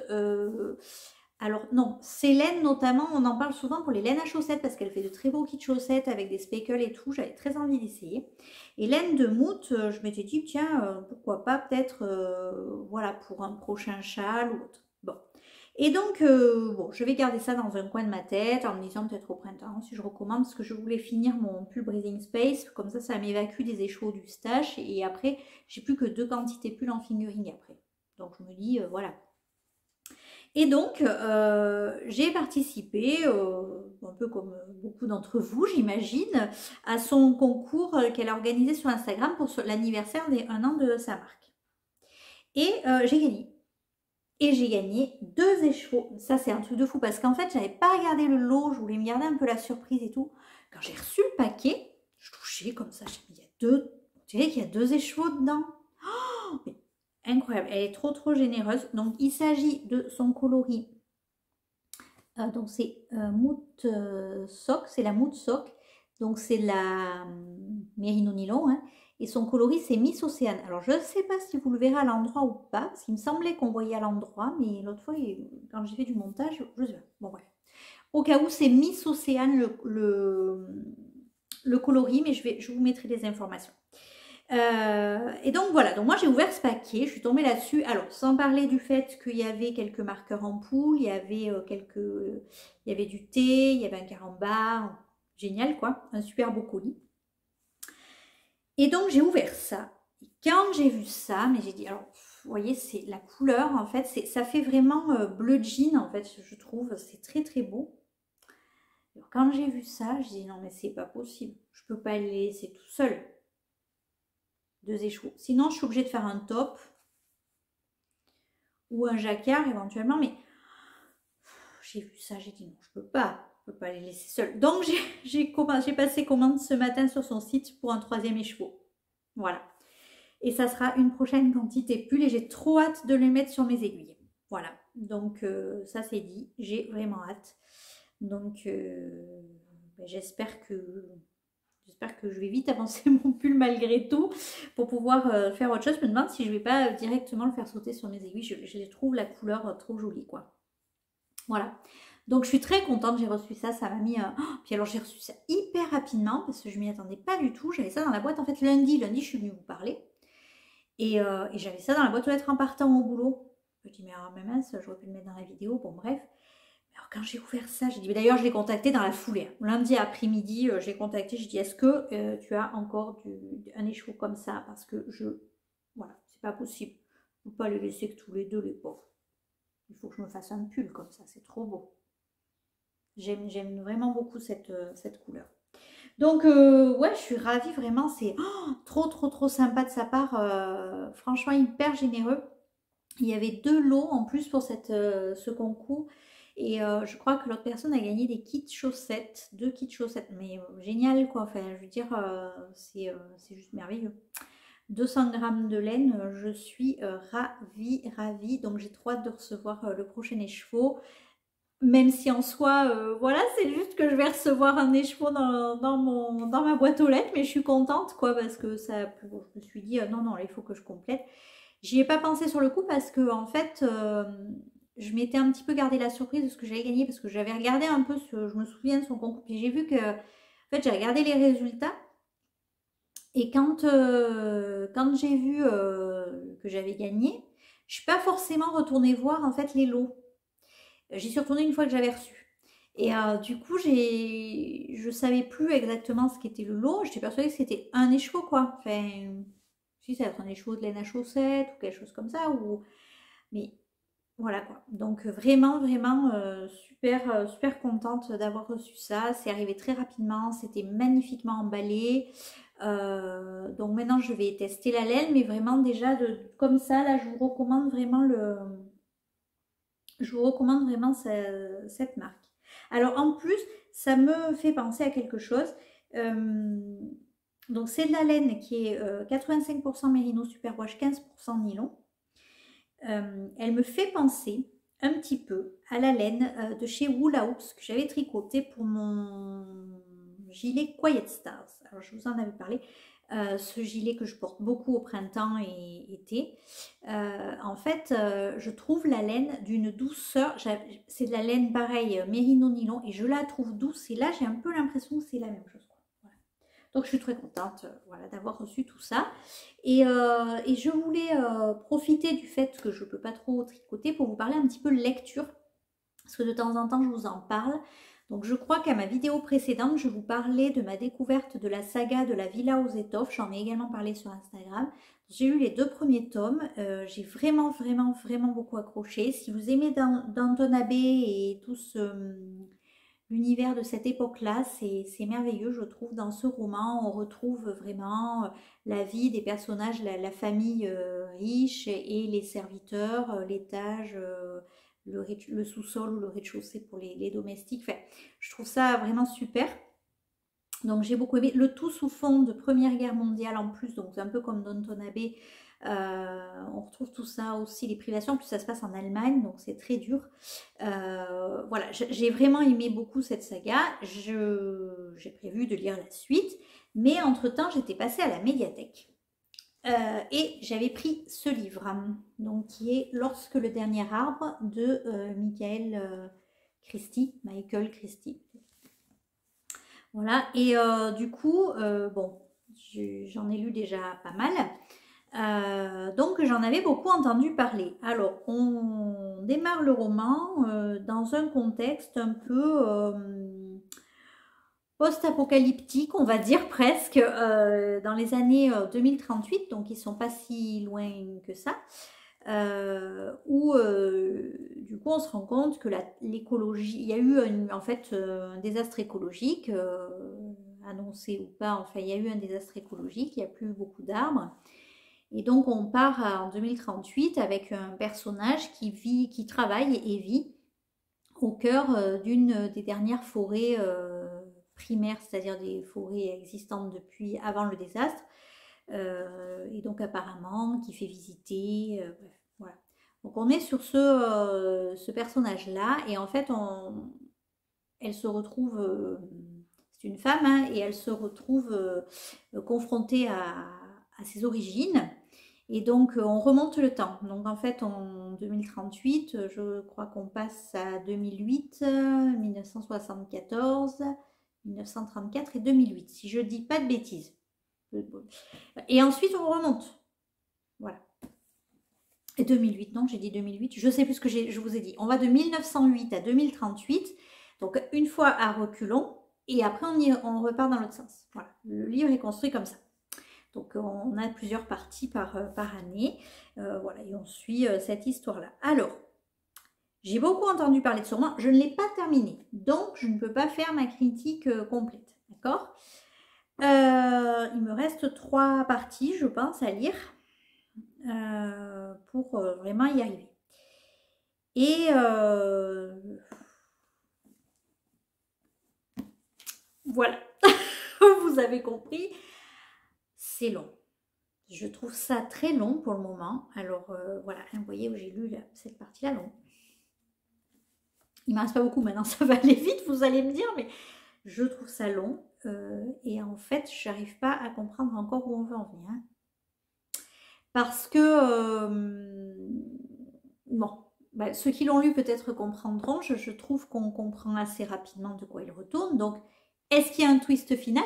Alors non, Célène notamment, on en parle souvent pour les laines à chaussettes parce qu'elle fait de très beaux kits chaussettes avec des speckles et tout. J'avais très envie d'essayer. Et laine de mout, je m'étais dit, tiens, pourquoi pas peut-être, voilà, pour un prochain châle ou autre. Et donc, euh, bon, je vais garder ça dans un coin de ma tête en me disant peut-être au printemps si je recommande parce que je voulais finir mon pull Breathing Space. Comme ça, ça m'évacue des échos du stash. Et après, j'ai plus que deux quantités pull en fingering après. Donc, je me dis, euh, voilà. Et donc, euh, j'ai participé, un peu comme beaucoup d'entre vous, j'imagine, à son concours qu'elle a organisé sur Instagram pour l'anniversaire des un an de sa marque. Et j'ai gagné et j'ai gagné deux échevaux. Ça, c'est un truc de fou parce qu'en fait, j'avais pas regardé le lot, je voulais me garder un peu la surprise et tout. Quand j'ai reçu le paquet, je touchais comme ça, il y a deux, tu qu'il y a deux échevaux dedans. Oh, incroyable, elle est trop trop généreuse. Donc, il s'agit de son coloris. Euh, donc, c'est euh, Mout euh, c'est la Mout Sock. Donc, c'est la Mérino Nylon. Hein et son coloris c'est Miss Océane. Alors je ne sais pas si vous le verrez à l'endroit ou pas, parce qu'il me semblait qu'on voyait à l'endroit, mais l'autre fois quand j'ai fait du montage, je sais pas. Bon bref. Au cas où c'est Miss Océane le, le, coloris, mais je, vais, je vous mettrai des informations. Euh, et donc voilà, donc moi j'ai ouvert ce paquet, je suis tombée là-dessus. Alors sans parler du fait qu'il y avait quelques marqueurs en poule, il y avait euh, quelques, il y avait du thé, il y avait un carambar, génial quoi, un super beau colis. Et donc j'ai ouvert ça. Et quand j'ai vu ça, mais j'ai dit, alors vous voyez, c'est la couleur en fait, ça fait vraiment euh, bleu jean en fait, je trouve, c'est très très beau. Alors, quand j'ai vu ça, je dis non mais c'est pas possible, je peux pas les laisser tout seul. Deux échevaux. Sinon, je suis obligée de faire un top ou un jacquard éventuellement, mais j'ai vu ça, j'ai dit non, je peux pas, je peux pas les laisser seuls. Donc j'ai passé commande ce matin sur son site pour un troisième écheveau. Voilà. Et ça sera une prochaine quantité pull et j'ai trop hâte de les mettre sur mes aiguilles. Voilà. Donc euh, ça c'est dit, j'ai vraiment hâte. Donc euh, ben, j'espère que J'espère que je vais vite avancer mon pull malgré tout pour pouvoir euh, faire autre chose. Je me demande si je ne vais pas directement le faire sauter sur mes aiguilles. Je, trouve la couleur trop jolie quoi. Voilà. Donc je suis très contente, j'ai reçu ça, ça m'a mis... Oh, puis alors j'ai reçu ça hyper rapidement parce que je m'y attendais pas du tout. J'avais ça dans la boîte en fait lundi. Lundi je suis venue vous parler. Euh, et, j'avais ça dans la boîte aux lettres en partant au boulot. Je me dis, mais ah, mince, j'aurais pu le mettre dans la vidéo. Bon, bref. Alors, quand j'ai ouvert ça, j'ai dit, d'ailleurs, je l'ai contacté dans la foulée. Lundi après-midi, euh, j'ai contacté, j'ai dit, est-ce que euh, tu as encore du, un écheveau comme ça? Parce que je. Voilà, c'est pas possible. On ne peut pas les laisser que tous les deux, les pauvres. Il faut que je me fasse un pull comme ça, c'est trop beau. J'aime vraiment beaucoup cette, cette couleur. Donc, euh, ouais, je suis ravie, vraiment, c'est oh, trop, trop, trop sympa de sa part. Euh, franchement, hyper généreux. Il y avait deux lots en plus pour cette, euh, ce concours. Et je crois que l'autre personne a gagné des kits chaussettes, deux kits chaussettes. Mais génial, quoi. Enfin, je veux dire, c'est juste merveilleux. 200 grammes de laine, je suis ravie, ravie. Donc, j'ai trop hâte de recevoir le prochain écheveau même si en soi, euh, voilà, c'est juste que je vais recevoir un écheveau dans, mon, dans ma boîte aux lettres, mais je suis contente, quoi, parce que ça, je me suis dit, euh, non, non, il faut que je complète. J'y ai pas pensé sur le coup parce que, en fait, euh, je m'étais un petit peu gardé la surprise de ce que j'avais gagné, parce que j'avais regardé un peu, ce, je me souviens de son concours, puis j'ai vu que, en fait, j'ai regardé les résultats, et quand, quand j'ai vu que j'avais gagné, je suis pas forcément retournée voir, en fait, les lots. J'y suis retournée une fois que j'avais reçu. Et euh, du coup, j'ai, je savais plus exactement ce qu'était le lot. J'étais persuadée que c'était un écheveau, quoi. Enfin, si ça va être un écheveau de laine à chaussettes ou quelque chose comme ça. Ou... Mais voilà, quoi. Donc, vraiment, vraiment euh, super, euh, super contente d'avoir reçu ça. C'est arrivé très rapidement. C'était magnifiquement emballé. donc maintenant, je vais tester la laine. Mais vraiment, déjà, de, comme ça, là, je vous recommande vraiment le je vous recommande vraiment cette marque. Alors en plus, ça me fait penser à quelque chose. Euh, donc c'est de la laine qui est 85% euh, mérino superwash, 15% nylon. Euh, elle me fait penser un petit peu à la laine de chez Wool Hoops que j'avais tricoté pour mon gilet Quiet Stars. Alors je vous en avais parlé. Euh, ce gilet que je porte beaucoup au printemps et été. Euh, en fait, euh, je trouve la laine d'une douceur. C'est de la laine pareil, mérino nylon, et je la trouve douce. Et là, j'ai un peu l'impression que c'est la même chose. Donc, je suis très contente voilà, d'avoir reçu tout ça. Et, et je voulais profiter du fait que je ne peux pas trop tricoter pour vous parler un petit peu lecture. Parce que de temps en temps, je vous en parle. Donc je crois qu'à ma vidéo précédente, je vous parlais de ma découverte de la saga de la Villa aux étoffes. J'en ai également parlé sur Instagram. J'ai lu les deux premiers tomes. Euh, j'ai vraiment, vraiment, vraiment beaucoup accroché. Si vous aimez Danton Abbé et tout l'univers de cette époque-là, c'est merveilleux, je trouve. Dans ce roman, on retrouve vraiment la vie des personnages, la, famille euh, riche et les serviteurs, euh, l'étage le, sous-sol ou le rez-de-chaussée pour les, domestiques. Je trouve ça vraiment super. Donc j'ai beaucoup aimé. Le tout sous fond de Première Guerre mondiale en plus, donc un peu comme Downton Abbey. Euh, on retrouve tout ça aussi, les privations. En plus ça se passe en Allemagne, donc c'est très dur. Euh, voilà, j'ai vraiment aimé beaucoup cette saga. J'ai prévu de lire la suite. Mais entre-temps, j'étais passée à la médiathèque. Euh, et j'avais pris ce livre, donc qui est Lorsque le dernier arbre de Michael Christie, Michael Christie. Voilà, et du coup, bon, j'en ai lu déjà pas mal. Donc j'en avais beaucoup entendu parler. Alors on démarre le roman dans un contexte un peu post-apocalyptique, on va dire presque, euh, dans les années 2038, donc ils sont pas si loin que ça, où du coup on se rend compte que l'écologie, il y a eu en fait un désastre écologique, annoncé ou pas, enfin il y a eu un désastre écologique, il n'y a plus beaucoup d'arbres. Et donc on part en 2038 avec un personnage qui vit, qui travaille et vit au cœur euh, d'une des dernières forêts euh, primaires, c'est-à-dire des forêts existantes depuis avant le désastre. Euh, et donc apparemment qui fait visiter, voilà. Donc on est sur ce, personnage-là et en fait elle se retrouve, c'est une femme hein, et elle se retrouve confrontée à ses origines et donc, euh, on remonte le temps. Donc, en fait, en 2038, euh, je crois qu'on passe à 2008, 1974, 1934 et 2008, si je ne dis pas de bêtises. Et ensuite, on remonte. Voilà. Et 2008, non, j'ai dit 2008. Je sais plus ce que je vous ai dit. On va de 1908 à 2038. Donc, une fois à reculons. Et après, on, y, on repart dans l'autre sens. Voilà. Le livre est construit comme ça. Donc on a plusieurs parties par, euh, année. Euh, voilà, et on suit euh, cette histoire-là. Alors, j'ai beaucoup entendu parler de ce je ne l'ai pas terminé. Donc je ne peux pas faire ma critique complète. D'accord? Il me reste trois parties, je pense, à lire pour vraiment y arriver. Et voilà, vous avez compris c'est long. Je trouve ça très long pour le moment. Alors euh, voilà, vous voyez où j'ai lu cette partie-là long. Il ne reste pas beaucoup maintenant, ça va aller vite, vous allez me dire, mais je trouve ça long. Euh, et en fait, je n'arrive pas à comprendre encore où on veut en venir. Parce que, euh, bon, bah, ceux qui l'ont lu peut-être comprendront. Je trouve qu'on comprend assez rapidement de quoi il retourne. Donc, est-ce qu'il y a un twist final?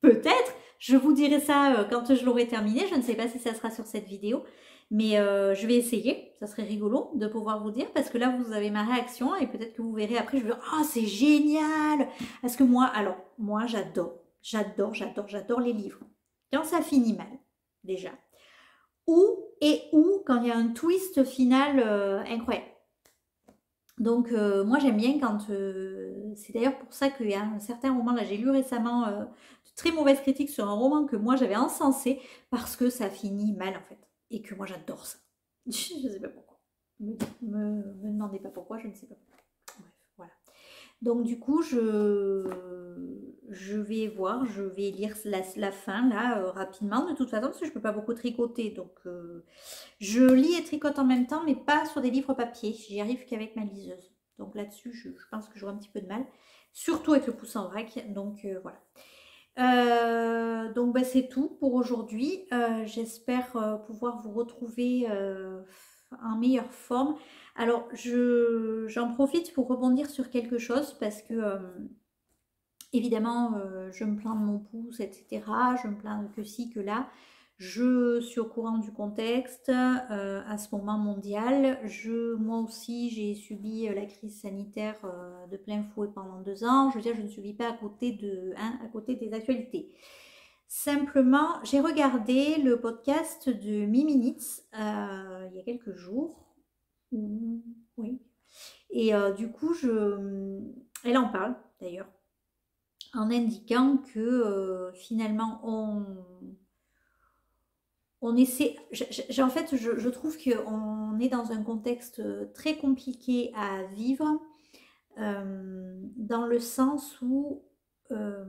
Peut-être. Je vous dirai ça euh, quand je l'aurai terminé. Je ne sais pas si ça sera sur cette vidéo. Mais euh, je vais essayer, ça serait rigolo de pouvoir vous dire parce que là vous avez ma réaction et peut-être que vous verrez après je vais dire « Oh c'est génial !» Parce que moi, alors moi j'adore, j'adore, j'adore, j'adore les livres. Quand ça finit mal, déjà. Ou et ou quand il y a un twist final euh, incroyable. Donc moi j'aime bien quand... c'est d'ailleurs pour ça qu'il y a un certain moment, là j'ai lu récemment très mauvaise critique sur un roman que moi j'avais encensé parce que ça finit mal en fait. Et que moi j'adore ça. je ne sais pas pourquoi. Me, me, demandez pas pourquoi, je ne sais pas. Donc du coup, je, vais voir, je vais lire la, fin là euh, rapidement de toute façon parce que je ne peux pas beaucoup tricoter. Donc euh, je lis et tricote en même temps mais pas sur des livres papier. J'y arrive qu'avec ma liseuse. Donc là-dessus, je, pense que j'aurai un petit peu de mal. Surtout avec le pouce en vrac. Donc euh, voilà. Donc bah, c'est tout pour aujourd'hui. J'espère pouvoir vous retrouver en meilleure forme. Alors j'en profite pour rebondir sur quelque chose parce que évidemment je me plains de mon pouce, etc. Je me plains que si, que là. Je suis au courant du contexte euh, à ce moment mondial. Je, moi aussi, j'ai subi euh, la crise sanitaire euh, de plein fouet pendant deux ans. Je veux dire, je ne suis pas à côté, de, hein, à côté des actualités. Simplement, j'ai regardé le podcast de Miminitz il y a quelques jours. Oui. Et du coup, je, elle en parle d'ailleurs, en indiquant que finalement, on on essaie, en fait, je, trouve qu'on est dans un contexte très compliqué à vivre, euh, dans le sens où, euh,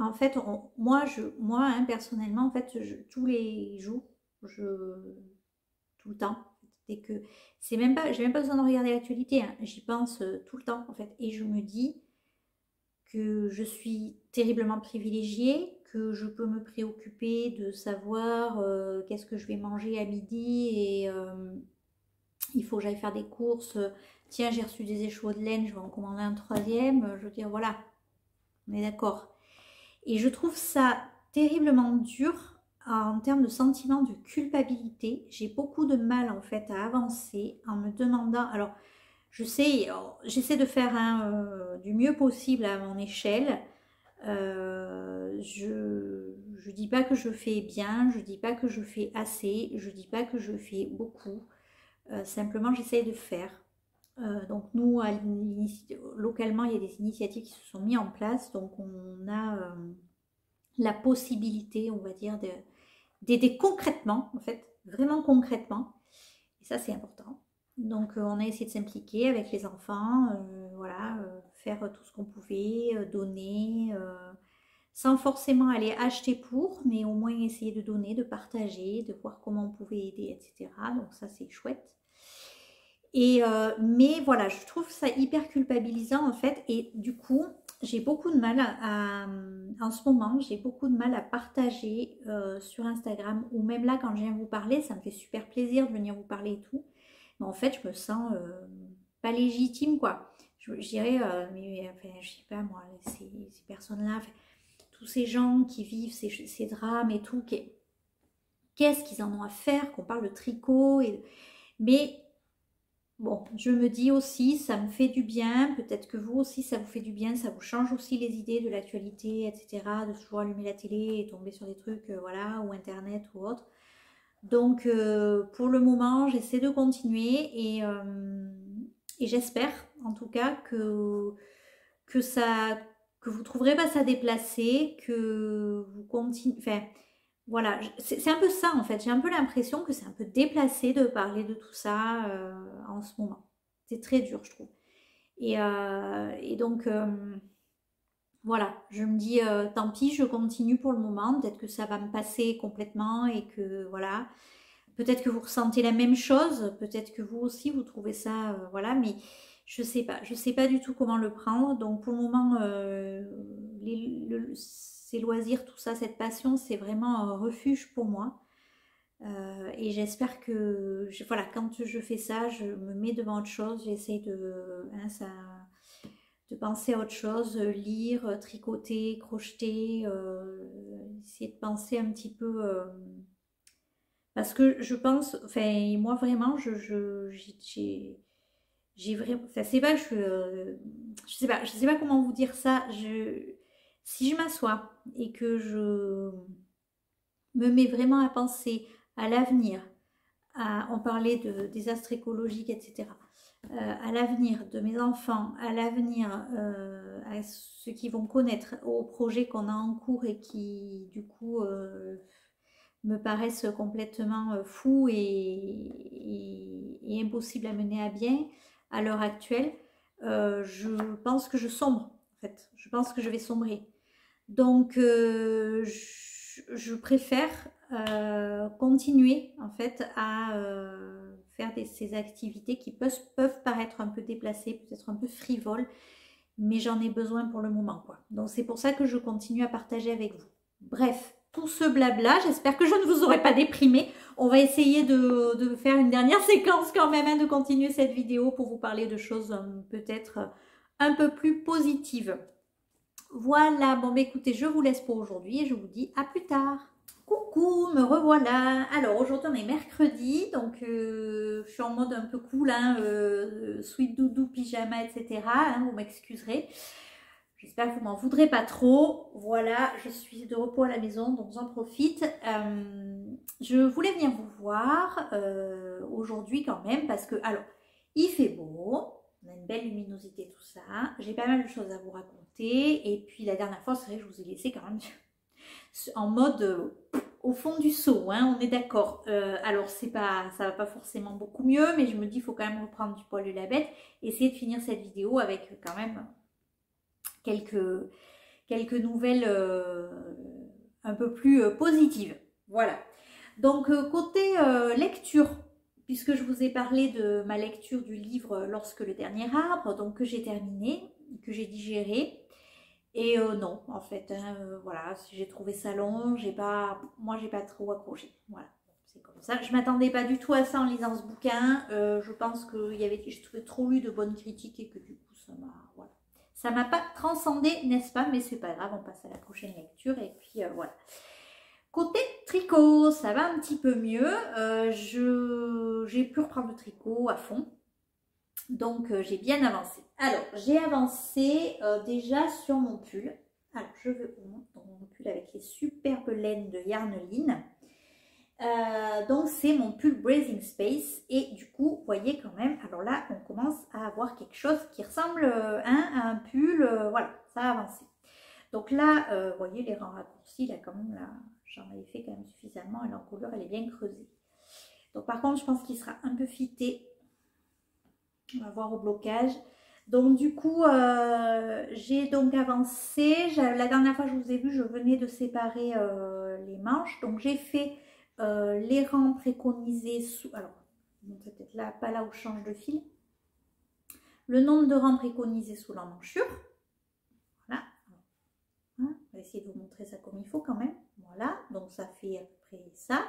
en fait, moi, moi hein, personnellement, en fait, tous les jours, je, tout le temps, et que c'est même pas, j'ai même pas besoin de regarder l'actualité, hein, j'y pense euh, tout le temps, en fait, et je me dis que je suis terriblement privilégiée, que je peux me préoccuper de savoir euh, qu'est-ce que je vais manger à midi et euh, il faut que j'aille faire des courses. Tiens, j'ai reçu des échoues de laine, je vais en commander un troisième. Je veux dire, voilà, on est d'accord. Et je trouve ça terriblement dur en termes de sentiment de culpabilité. J'ai beaucoup de mal en fait à avancer en me demandant. Alors, j'essaie de faire un, du mieux possible à mon échelle. je ne dis pas que je fais bien, je ne dis pas que je fais assez, je dis pas que je fais beaucoup. simplement, j'essaie de faire. Euh, donc nous, localement, il y a des initiatives qui se sont mises en place. Donc on a euh, la possibilité, on va dire, d'aider concrètement, en fait, vraiment concrètement. Et ça, c'est important. Donc euh, on a essayé de s'impliquer avec les enfants, voilà, faire tout ce qu'on pouvait, donner, sans forcément aller acheter pour, mais au moins essayer de donner, de partager, de voir comment on pouvait aider, etc. Donc ça, c'est chouette. Et, euh, mais voilà, je trouve ça hyper culpabilisant en fait. Et du coup, j'ai beaucoup de mal à, en ce moment, j'ai beaucoup de mal à partager euh, sur Instagram ou même là quand je viens vous parler, ça me fait super plaisir de venir vous parler et tout. Mais en fait, je me sens euh, pas légitime quoi. Je, dirais, mais enfin, je sais pas moi, ces, personnes-là, tous ces gens qui vivent ces, ces drames et tout, qu'est-ce qu'ils en ont à faire qu'on parle de tricot et, Mais Bon, je me dis aussi, ça me fait du bien, peut-être que vous aussi ça vous fait du bien, ça vous change aussi les idées de l'actualité, etc. De toujours allumer la télé et tomber sur des trucs, euh, voilà, ou internet ou autre. Donc euh, pour le moment, j'essaie de continuer et, euh, et j'espère en tout cas que, que ça que vous trouverez pas ça déplacé, que vous continuez. Voilà, c'est un peu ça en fait. J'ai un peu l'impression que c'est un peu déplacé de parler de tout ça euh, en ce moment. C'est très dur, je trouve. Et, euh, donc, euh, voilà, je me dis, tant pis, je continue pour le moment. Peut-être que ça va me passer complètement et que voilà. Peut-être que vous ressentez la même chose. Peut-être que vous aussi, vous trouvez ça, voilà. Mais je sais pas. Je sais pas du tout comment le prendre. Donc, pour le moment, le, ces loisirs, tout ça, cette passion, c'est vraiment un refuge pour moi. Euh, et j'espère que, voilà, quand je fais ça, je me mets devant autre chose, j'essaie de, hein, de penser à autre chose, lire, tricoter, crocheter, euh, essayer de penser un petit peu. Euh, parce que je pense, enfin, moi vraiment, je, j'ai, j'ai vraiment, enfin, c'est pas, je, je sais pas, je sais pas comment vous dire ça. Je, si je m'assois et que je me mets vraiment à penser à l'avenir, à en parler de désastres écologiques, etc., euh, à l'avenir de mes enfants, à l'avenir, euh, à ceux qui vont connaître, aux projets qu'on a en cours et qui, du coup, euh, me paraissent complètement fous et, et, impossibles à mener à bien à l'heure actuelle, je pense que je sombre, fait. Je pense que je vais sombrer. Donc, euh, je, préfère euh, continuer en fait à euh, faire ces activités qui peuvent, paraître un peu déplacées, peut-être un peu frivoles, mais j'en ai besoin pour le moment. Quoi. Donc, c'est pour ça que je continue à partager avec vous. Bref, tout ce blabla, j'espère que je ne vous aurai pas déprimé. On va essayer de, faire une dernière séquence quand même, hein, de continuer cette vidéo pour vous parler de choses peut-être un peu plus positives. Voilà, bon bah écoutez, je vous laisse pour aujourd'hui et je vous dis à plus tard. Coucou, me revoilà. Alors aujourd'hui on est mercredi, donc euh, je suis en mode un peu cool, hein, euh, sweet doudou, pyjama, etc. Hein, vous m'excuserez. J'espère que vous m'en voudrez pas trop. Voilà, je suis de repos à la maison, donc j'en profite. Euh, je voulais venir vous voir aujourd'hui quand même parce que, alors, il fait beau, on a une belle luminosité, tout ça. J'ai pas mal de choses à vous raconter. Et puis la dernière fois, c'est vrai que je vous ai laissé quand même en mode euh, au fond du seau, hein, on est d'accord. Euh, alors c'est pas, ça va pas forcément beaucoup mieux, mais je me dis il faut quand même reprendre du poil de la bête. Essayer de finir cette vidéo avec quand même quelques, quelques nouvelles euh, un peu plus positives. Voilà. Donc côté lecture, puisque je vous ai parlé de ma lecture du livre Lorsque le dernier arbre, donc que j'ai terminé, que j'ai digéré. Et euh, non, en fait, hein, euh, j'ai trouvé ça long, j'ai pas, moi j'ai pas trop accroché, voilà, c'est comme ça. Je m'attendais pas du tout à ça en lisant ce bouquin, euh, je pense que y avait, trop lu de bonnes critiques et que du coup ça m'a, voilà, ça m'a pas transcendé, n'est-ce pas? Mais c'est pas grave, on passe à la prochaine lecture et puis voilà. Côté tricot, ça va un petit peu mieux. Euh, j'ai pu reprendre le tricot à fond. Donc j'ai bien avancé. Alors j'ai avancé déjà sur mon pull. Alors je veux mon pull avec les superbes laines de Yarneline. Euh, donc c'est mon pull Brazing Space et du coup vous voyez quand même alors là on commence à avoir quelque chose qui ressemble euh, hein, à un pull euh, voilà ça a avancé donc là vous voyez les rangs raccourcis là quand même j'en avais fait quand même suffisamment et la couleur elle est bien creusée donc par contre je pense qu'il sera un peu fité on va voir au blocage donc du coup j'ai donc avancé la dernière fois je vous ai vu je venais de séparer les manches donc j'ai fait euh, les rangs préconisés sous... Alors, peut-être là, pas là où je change de fil. Le nombre de rangs préconisés sous l'emmanchure. Voilà. Hein, on va essayer de vous montrer ça comme il faut quand même. Donc ça fait à peu près ça.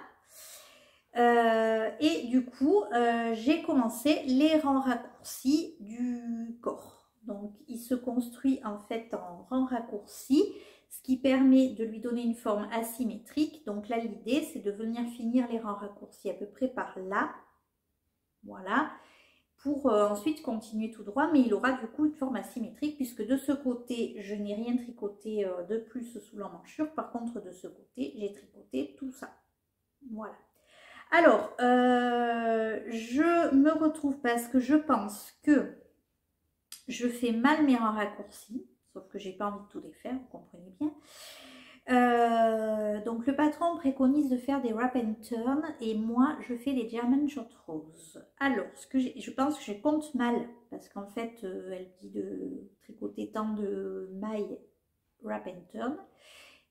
Euh, et du coup, euh, j'ai commencé les rangs raccourcis du corps. Donc, il se construit en fait en rangs raccourcis ce qui permet de lui donner une forme asymétrique. Donc là, l'idée, c'est de venir finir les rangs raccourcis à peu près par là. Voilà. Pour euh, ensuite continuer tout droit, mais il aura du coup une forme asymétrique puisque de ce côté, je n'ai rien tricoté euh, de plus sous l'emmanchure. Par contre, de ce côté, j'ai tricoté tout ça. Voilà. Alors, euh, je me retrouve parce que je pense que je fais mal mes raccourcis. Sauf que j'ai pas envie de tout défaire, vous comprenez bien. Euh, donc le patron préconise de faire des wrap and turn et moi je fais des German short rose. Alors ce que je pense que je compte mal parce qu'en fait euh, elle dit de tricoter tant de mailles wrap and turn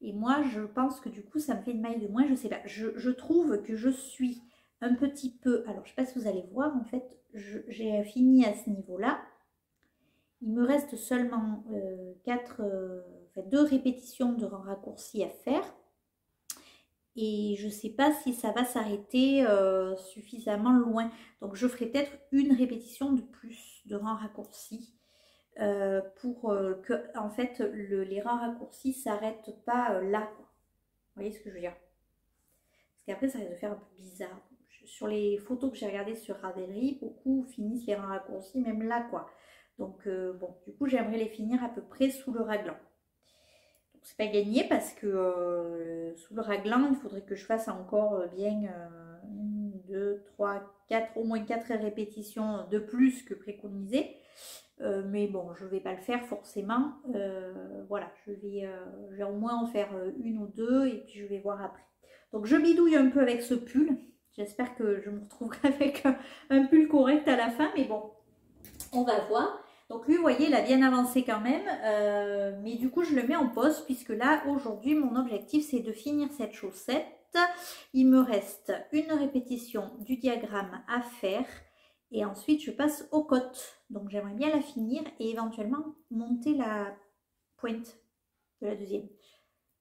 et moi je pense que du coup ça me fait une maille de moins, je sais pas. Je, trouve que je suis un petit peu, alors je sais pas si vous allez voir en fait j'ai fini à ce niveau là. Il me reste seulement euh, 4 deux répétitions de rang raccourci à faire. Et je ne sais pas si ça va s'arrêter euh, suffisamment loin. Donc je ferai peut-être une répétition de plus de rangs raccourcis euh, pour euh, que en fait le, les rangs raccourcis s'arrêtent pas euh, là. Vous voyez ce que je veux dire? Parce qu'après ça risque de faire un peu bizarre. Sur les photos que j'ai regardées sur Ravelry, beaucoup finissent les rangs raccourcis même là quoi. Donc bon, du coup j'aimerais les finir à peu près sous le raglan. C'est pas gagné parce que euh, sous le raglan, il faudrait que je fasse encore euh, bien 1, 2, 3, 4, au moins 4 répétitions de plus que préconisé. mais bon, je ne vais pas le faire forcément. voilà, je vais, je vais au moins en faire une ou deux et puis je vais voir après. Donc je bidouille un peu avec ce pull. J'espère que je me retrouverai avec un pull correct à la fin, mais bon, on va voir. Donc lui, vous voyez, il a bien avancé quand même. Euh, mais du coup, je le mets en pause puisque là, aujourd'hui, mon objectif, c'est de finir cette chaussette. Il me reste une répétition du diagramme à faire. Et ensuite, je passe aux côtes. Donc, j'aimerais bien la finir et éventuellement monter la pointe de la deuxième.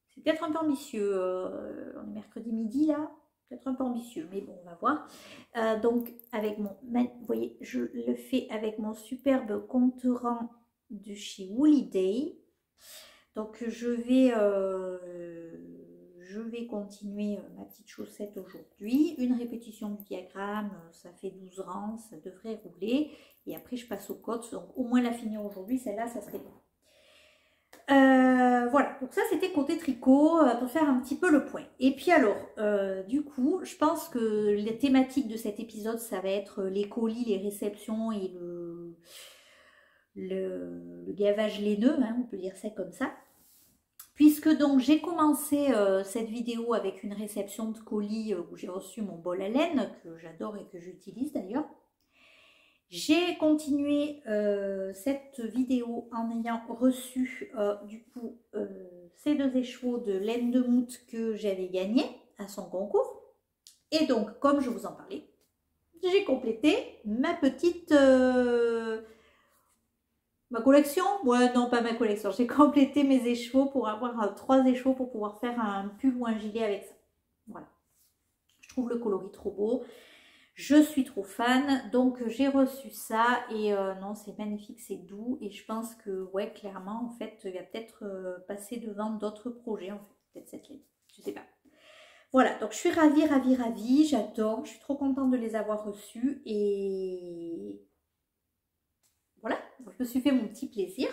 C'est peut-être un peu ambitieux. Euh, on est mercredi midi, là peut-être un peu ambitieux, mais bon, on va voir. Euh, donc, avec mon, vous voyez, je le fais avec mon superbe contourant de chez Woolly Day. Donc, je vais, euh, je vais continuer euh, ma petite chaussette aujourd'hui. Une répétition du diagramme, ça fait 12 rangs, ça devrait rouler. Et après, je passe aux côtes. Donc, au moins la finir aujourd'hui, celle-là, ça serait bon. Euh, voilà, donc ça c'était côté tricot euh, pour faire un petit peu le point. Et puis alors, euh, du coup, je pense que les thématiques de cet épisode, ça va être les colis, les réceptions et le, le, gavage laineux, hein, on peut dire ça comme ça. Puisque donc j'ai commencé cette vidéo avec une réception de colis où j'ai reçu mon bol à laine, que j'adore et que j'utilise d'ailleurs. J'ai continué euh, cette vidéo en ayant reçu euh, du coup euh, ces deux écheveaux de laine de moute que j'avais gagné à son concours. Et donc, comme je vous en parlais, j'ai complété ma petite... ma collection Ouais, non, pas ma collection. J'ai complété mes écheveaux pour avoir trois écheveaux pour pouvoir faire un pull ou un gilet avec ça. Voilà. Je trouve le coloris trop beau. Je suis trop fan, donc j'ai reçu ça et euh, non, c'est magnifique, c'est doux et je pense que, ouais, clairement, en fait, il va peut-être euh, passer devant d'autres projets, en fait, peut-être cette ligne, je sais pas. Voilà, donc je suis ravie, ravie, ravie, j'adore, je suis trop contente de les avoir reçus et me suis fait mon petit plaisir.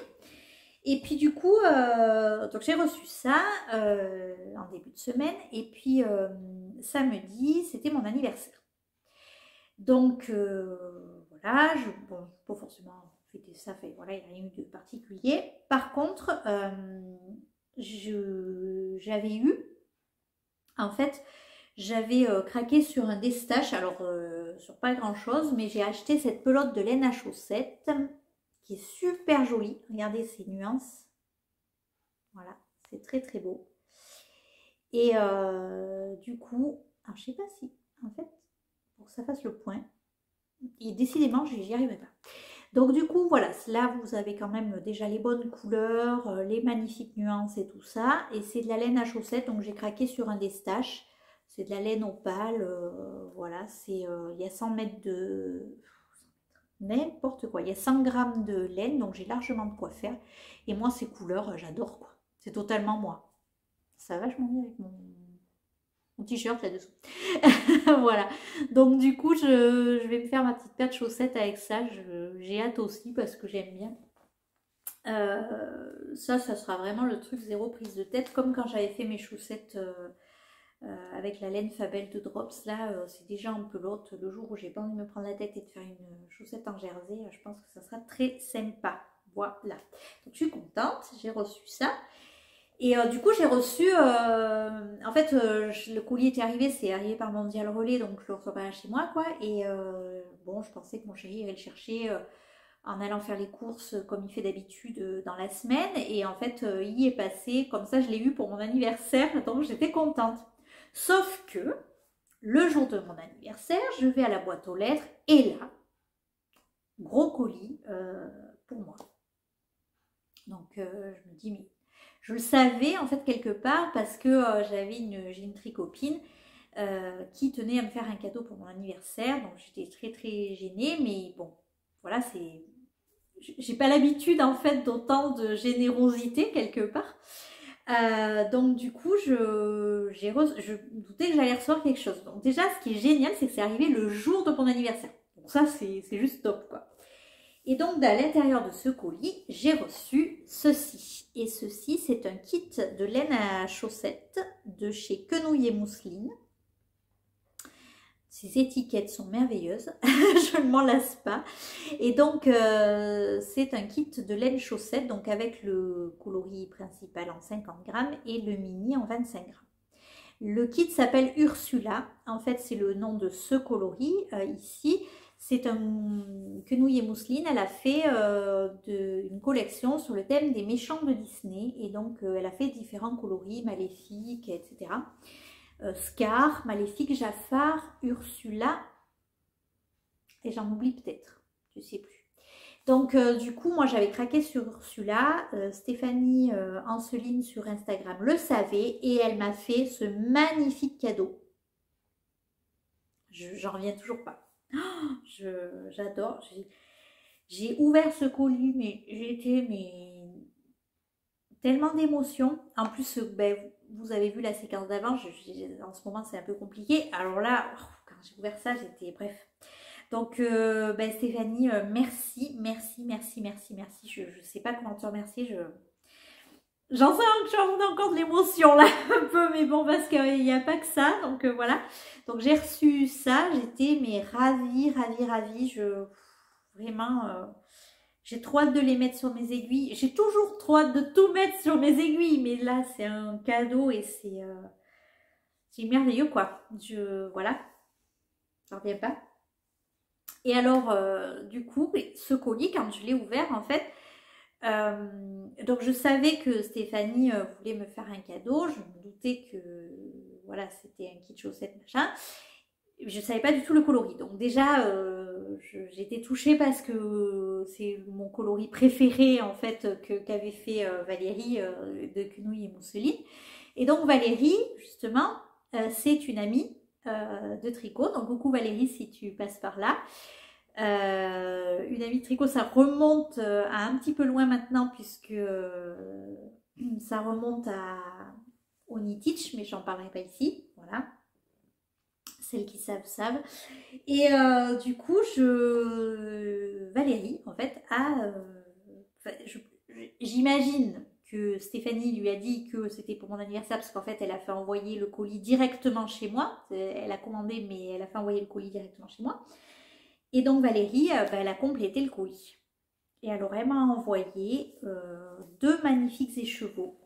Et puis du coup, euh, donc j'ai reçu ça en début de semaine. Et puis samedi, c'était mon anniversaire. Donc voilà, je, bon, pas forcément fêter ça, fait, voilà, il n'y a rien eu de particulier. Par contre, j'avais eu, en fait, j'avais euh, craqué sur un destache, alors euh, sur pas grand chose, mais j'ai acheté cette pelote de laine à chaussettes qui est super jolie. Regardez ces nuances. Voilà, c'est très très beau. Et euh, du coup, alors je sais pas si, en fait, pour que ça fasse le point, et décidément, j'y arrivais pas. Donc du coup, voilà, là vous avez quand même déjà les bonnes couleurs, les magnifiques nuances et tout ça. Et c'est de la laine à chaussettes, donc j'ai craqué sur un destache. C'est de la laine opale, euh, voilà, c'est euh, il y a 100 mètres de n'importe quoi. Il y a 100 grammes de laine, donc j'ai largement de quoi faire. Et moi, ces couleurs, j'adore quoi. C'est totalement moi. Ça va vachement bien avec mon, t-shirt là-dessous. voilà. Donc du coup, je, vais me faire ma petite paire de chaussettes avec ça. J'ai hâte aussi parce que j'aime bien. Euh, ça, ça sera vraiment le truc zéro prise de tête, comme quand j'avais fait mes chaussettes euh, avec la laine Fabel de Drops, là, euh, c'est déjà un peu l'autre. Le jour où j'ai pas envie de me prendre la tête et de faire une chaussette en jersey, euh, je pense que ça sera très sympa. Voilà. Donc je suis contente, j'ai reçu ça. Et du coup, j'ai reçu, en fait, le courrier était arrivé, c'est arrivé par Mondial Relais, donc je le reçois chez moi, quoi. Et bon, je pensais que mon chéri irait le chercher en allant faire les courses comme il fait d'habitude dans la semaine. Et en fait, il est passé, comme ça, je l'ai eu pour mon anniversaire, donc j'étais contente. Sauf que le jour de mon anniversaire, je vais à la boîte aux lettres et là, gros colis euh, pour moi. Donc euh, je me dis, mais je le savais en fait quelque part parce que euh, j'avais une, j'ai une tricopine qui tenait à me faire un cadeau pour mon anniversaire. Donc j'étais très très gênée, mais bon, voilà, c'est. J'ai pas l'habitude en fait d'autant de générosité quelque part. Euh, donc du coup, je, je doutais que j'allais recevoir quelque chose. Donc déjà, ce qui est génial, c'est que c'est arrivé le jour de mon anniversaire. Donc ça, c'est juste top, quoi. Et donc, à l'intérieur de ce colis, j'ai reçu ceci. Et ceci, c'est un kit de laine à chaussettes de chez Quenouille et Mousseline. Ces étiquettes sont merveilleuses, je ne m'en lasse pas. Et donc, euh, c'est un kit de laine chaussette, donc avec le coloris principal en 50 grammes et le mini en 25 grammes. Le kit s'appelle Ursula. En fait, c'est le nom de ce coloris euh, ici. C'est un quenouille et mousseline. Elle a fait euh, une collection sur le thème des méchants de Disney. Et donc, elle a fait différents coloris, maléfiques, etc. Euh, Scar, Maléfique, Jafar, Ursula, et j'en oublie peut-être, je sais plus. Donc euh, du coup, moi j'avais craqué sur Ursula, euh, Stéphanie Anceline sur Instagram le savait et elle m'a fait ce magnifique cadeau. J'en reviens toujours pas. J'adore. J'ai ouvert ce colis, mais j'étais mais tellement d'émotions. En plus, ben, vous avez vu la séquence d'avant, en ce moment c'est un peu compliqué. Alors là, oh, quand j'ai ouvert ça, j'étais bref. Donc euh, ben, Stéphanie, euh, merci, merci, merci, merci, merci. Je ne sais pas comment te remercier. Je... J'en sais encore de l'émotion là, un peu, mais bon, parce qu'il n'y a pas que ça. Donc euh, voilà. Donc j'ai reçu ça, j'étais mais ravie, ravie, ravie. Je vraiment j'ai trop hâte de les mettre sur mes aiguilles. J'ai toujours trop hâte de tout mettre sur mes aiguilles. Mais là, c'est un cadeau et c'est euh, merveilleux, quoi. Je, voilà. Ça revient pas. Et alors, euh, du coup, ce colis, quand je l'ai ouvert, en fait, euh, donc je savais que Stéphanie voulait me faire un cadeau. Je me doutais que, voilà, c'était un kit chaussette, machin je savais pas du tout le coloris. Donc déjà, euh, j'étais touchée parce que c'est mon coloris préféré en fait qu'avait fait euh, Valérie euh, de Quenouille et Mousseline. Et donc Valérie, justement, c'est une amie de tricot. Donc coucou Valérie si tu passes par là. Une amie tricot, ça remonte à un petit peu loin maintenant puisque ça remonte à Onitich, mais j'en parlerai pas ici. Voilà celles qui savent savent. Et euh, du coup, je Valérie, en fait, a, euh, j'imagine que Stéphanie lui a dit que c'était pour mon anniversaire parce qu'en fait elle a fait envoyer le colis directement chez moi. Elle a commandé mais elle a fait envoyer le colis directement chez moi. Et donc Valérie, euh, bah, elle a complété le colis. Et alors elle m'a envoyé euh, deux magnifiques écheveaux.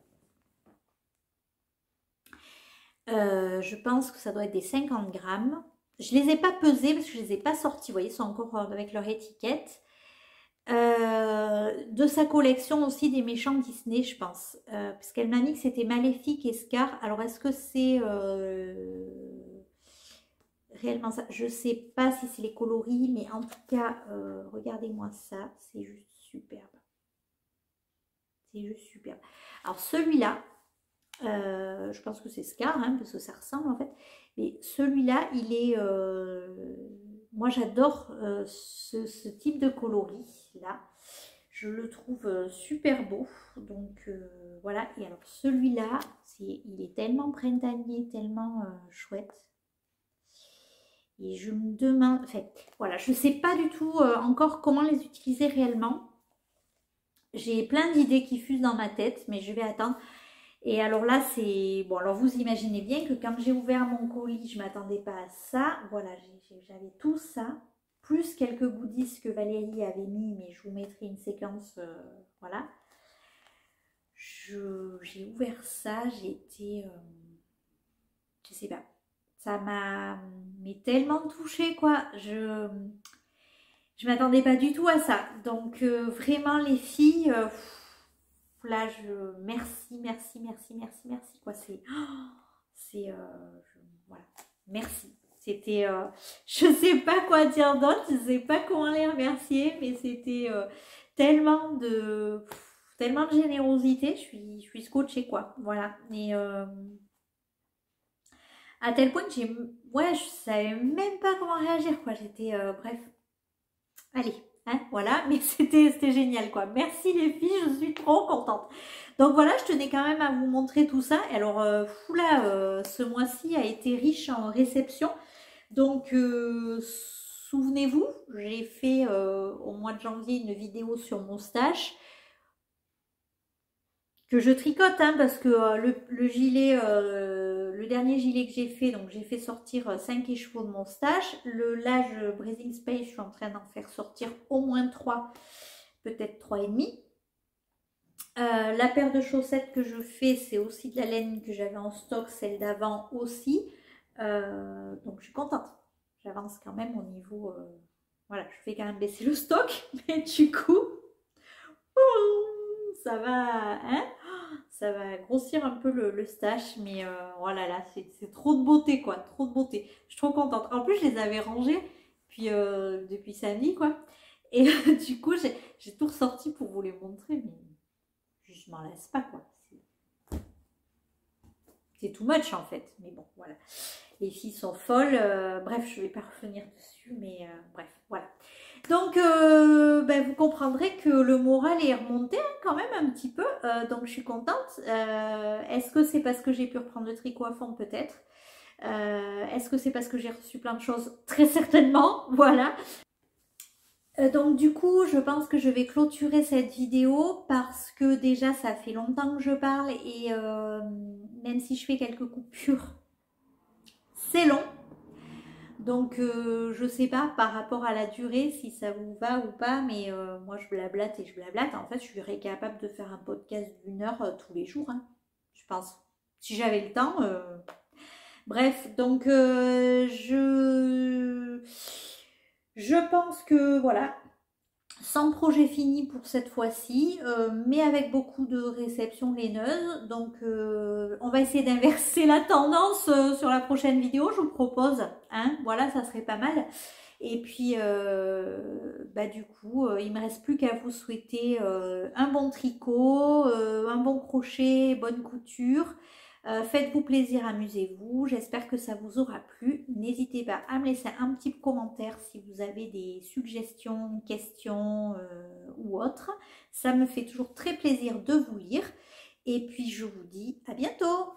Euh, je pense que ça doit être des 50 grammes. Je les ai pas pesés parce que je les ai pas sortis. Vous voyez, ils sont encore avec leur étiquette. de sa collection aussi des méchants Disney, je pense. parce qu'elle m'a dit que c'était Maléfique et Scar. Alors, est-ce que c'est réellement ça. Je sais pas si c'est les coloris, mais en tout cas, euh, regardez-moi ça. C'est juste superbe. C'est juste superbe. Alors celui-là, euh, je pense que c'est Scar, hein, parce que ça ressemble en fait. Mais celui-là, il est... Euh, moi, j'adore ce, type de coloris là. Je le trouve super beau. Donc voilà. Et alors celui-là, il est tellement printanier, tellement chouette. Et je me demande, enfin, voilà, je ne sais pas du tout euh, encore comment les utiliser réellement. J'ai plein d'idées qui fusent dans ma tête, mais je vais attendre. Et alors là, c'est... Bon, alors vous imaginez bien que quand j'ai ouvert mon colis, je ne m'attendais pas à ça. Voilà, j'avais tout ça, plus quelques goodies que Valérie avait mis, mais je vous mettrai une séquence, euh, voilà. J'ai ouvert ça, j'ai été... Euh, je sais pas, ça m'a tellement touchée quoi. Je je m'attendais pas du tout à ça. Donc euh, vraiment les filles, euh, là je merci, merci, merci, merci, merci quoi. C'est c'est euh, voilà, merci. C'était je sais pas quoi dire d'autre, je sais pas comment les remercier, mais c'était tellement de tellement de générosité. Je suis je suis scotchée quoi. Voilà. Et à tel point que j'ai... Ouais, je savais même pas comment réagir, quoi. J'étais... Euh, bref. Allez, hein, voilà. Mais c'était génial, quoi. Merci les filles, je suis trop contente. Donc voilà, je tenais quand même à vous montrer tout ça. Alors, euh, fou là, euh, ce mois-ci a été riche en réception. Donc, souvenez-vous, j'ai fait au mois de janvier une vidéo sur mon stage que je tricote hein, parce que le, gilet, le dernier gilet que j'ai fait, donc j'ai fait sortir 5 euh, écheveaux de mon stage. Le lage Breathing Space, je suis en train d'en faire sortir au moins 3, peut-être 3 et demi. la paire de chaussettes que je fais, c'est aussi de la laine que j'avais en stock, celle d'avant aussi. donc je suis contente. J'avance quand même au niveau... voilà, je fais quand même baisser le stock, mais du coup, ça va... Hein? Ça va grossir un peu le, stash, mais voilà, euh, oh là, c'est trop de beauté, quoi, trop de beauté. Je suis trop contente. En plus, je les avais rangés puis, euh, depuis samedi, quoi. Et du coup, j'ai tout ressorti pour vous les montrer, mais je m'en laisse pas, quoi. C'est too much, en fait. Mais bon, voilà. Les filles sont folles. Euh, bref, je vais pas revenir dessus, mais bref, voilà. Donc, euh, ben, vous comprendrez que le moral est remonté hein, quand même un petit peu. Euh, donc, je suis contente. Euh, est-ce que c'est parce que j'ai pu reprendre le tricot à fond Peut-être? Est-ce que c'est parce que j'ai reçu plein de choses? Très certainement. Voilà. donc, du coup, je pense que je vais clôturer cette vidéo parce que déjà, ça fait longtemps que je parle et même si je fais quelques coupures. Donc, euh, je sais pas par rapport à la durée si ça vous va ou pas, mais euh, moi je blablate et je blablate. En fait, je serais capable de faire un podcast d'une heure euh, tous les jours, hein, je pense. Si j'avais le temps. Bref, donc je... je pense que voilà, sans projet fini pour cette fois-ci, euh, mais avec beaucoup de réceptions laineuses. Donc, euh, on va essayer d'inverser la tendance euh, sur la prochaine vidéo, je vous propose. Hein voilà, ça serait pas mal. Et puis, bah, du coup, il me reste plus qu'à vous souhaiter un bon tricot, un bon crochet, bonne couture. Euh, faites-vous plaisir, amusez-vous. J'espère que ça vous aura plu. N'hésitez pas à me laisser un petit commentaire si vous avez des suggestions, questions euh, ou autres. Ça me fait toujours très plaisir de vous lire. Et puis je vous dis à bientôt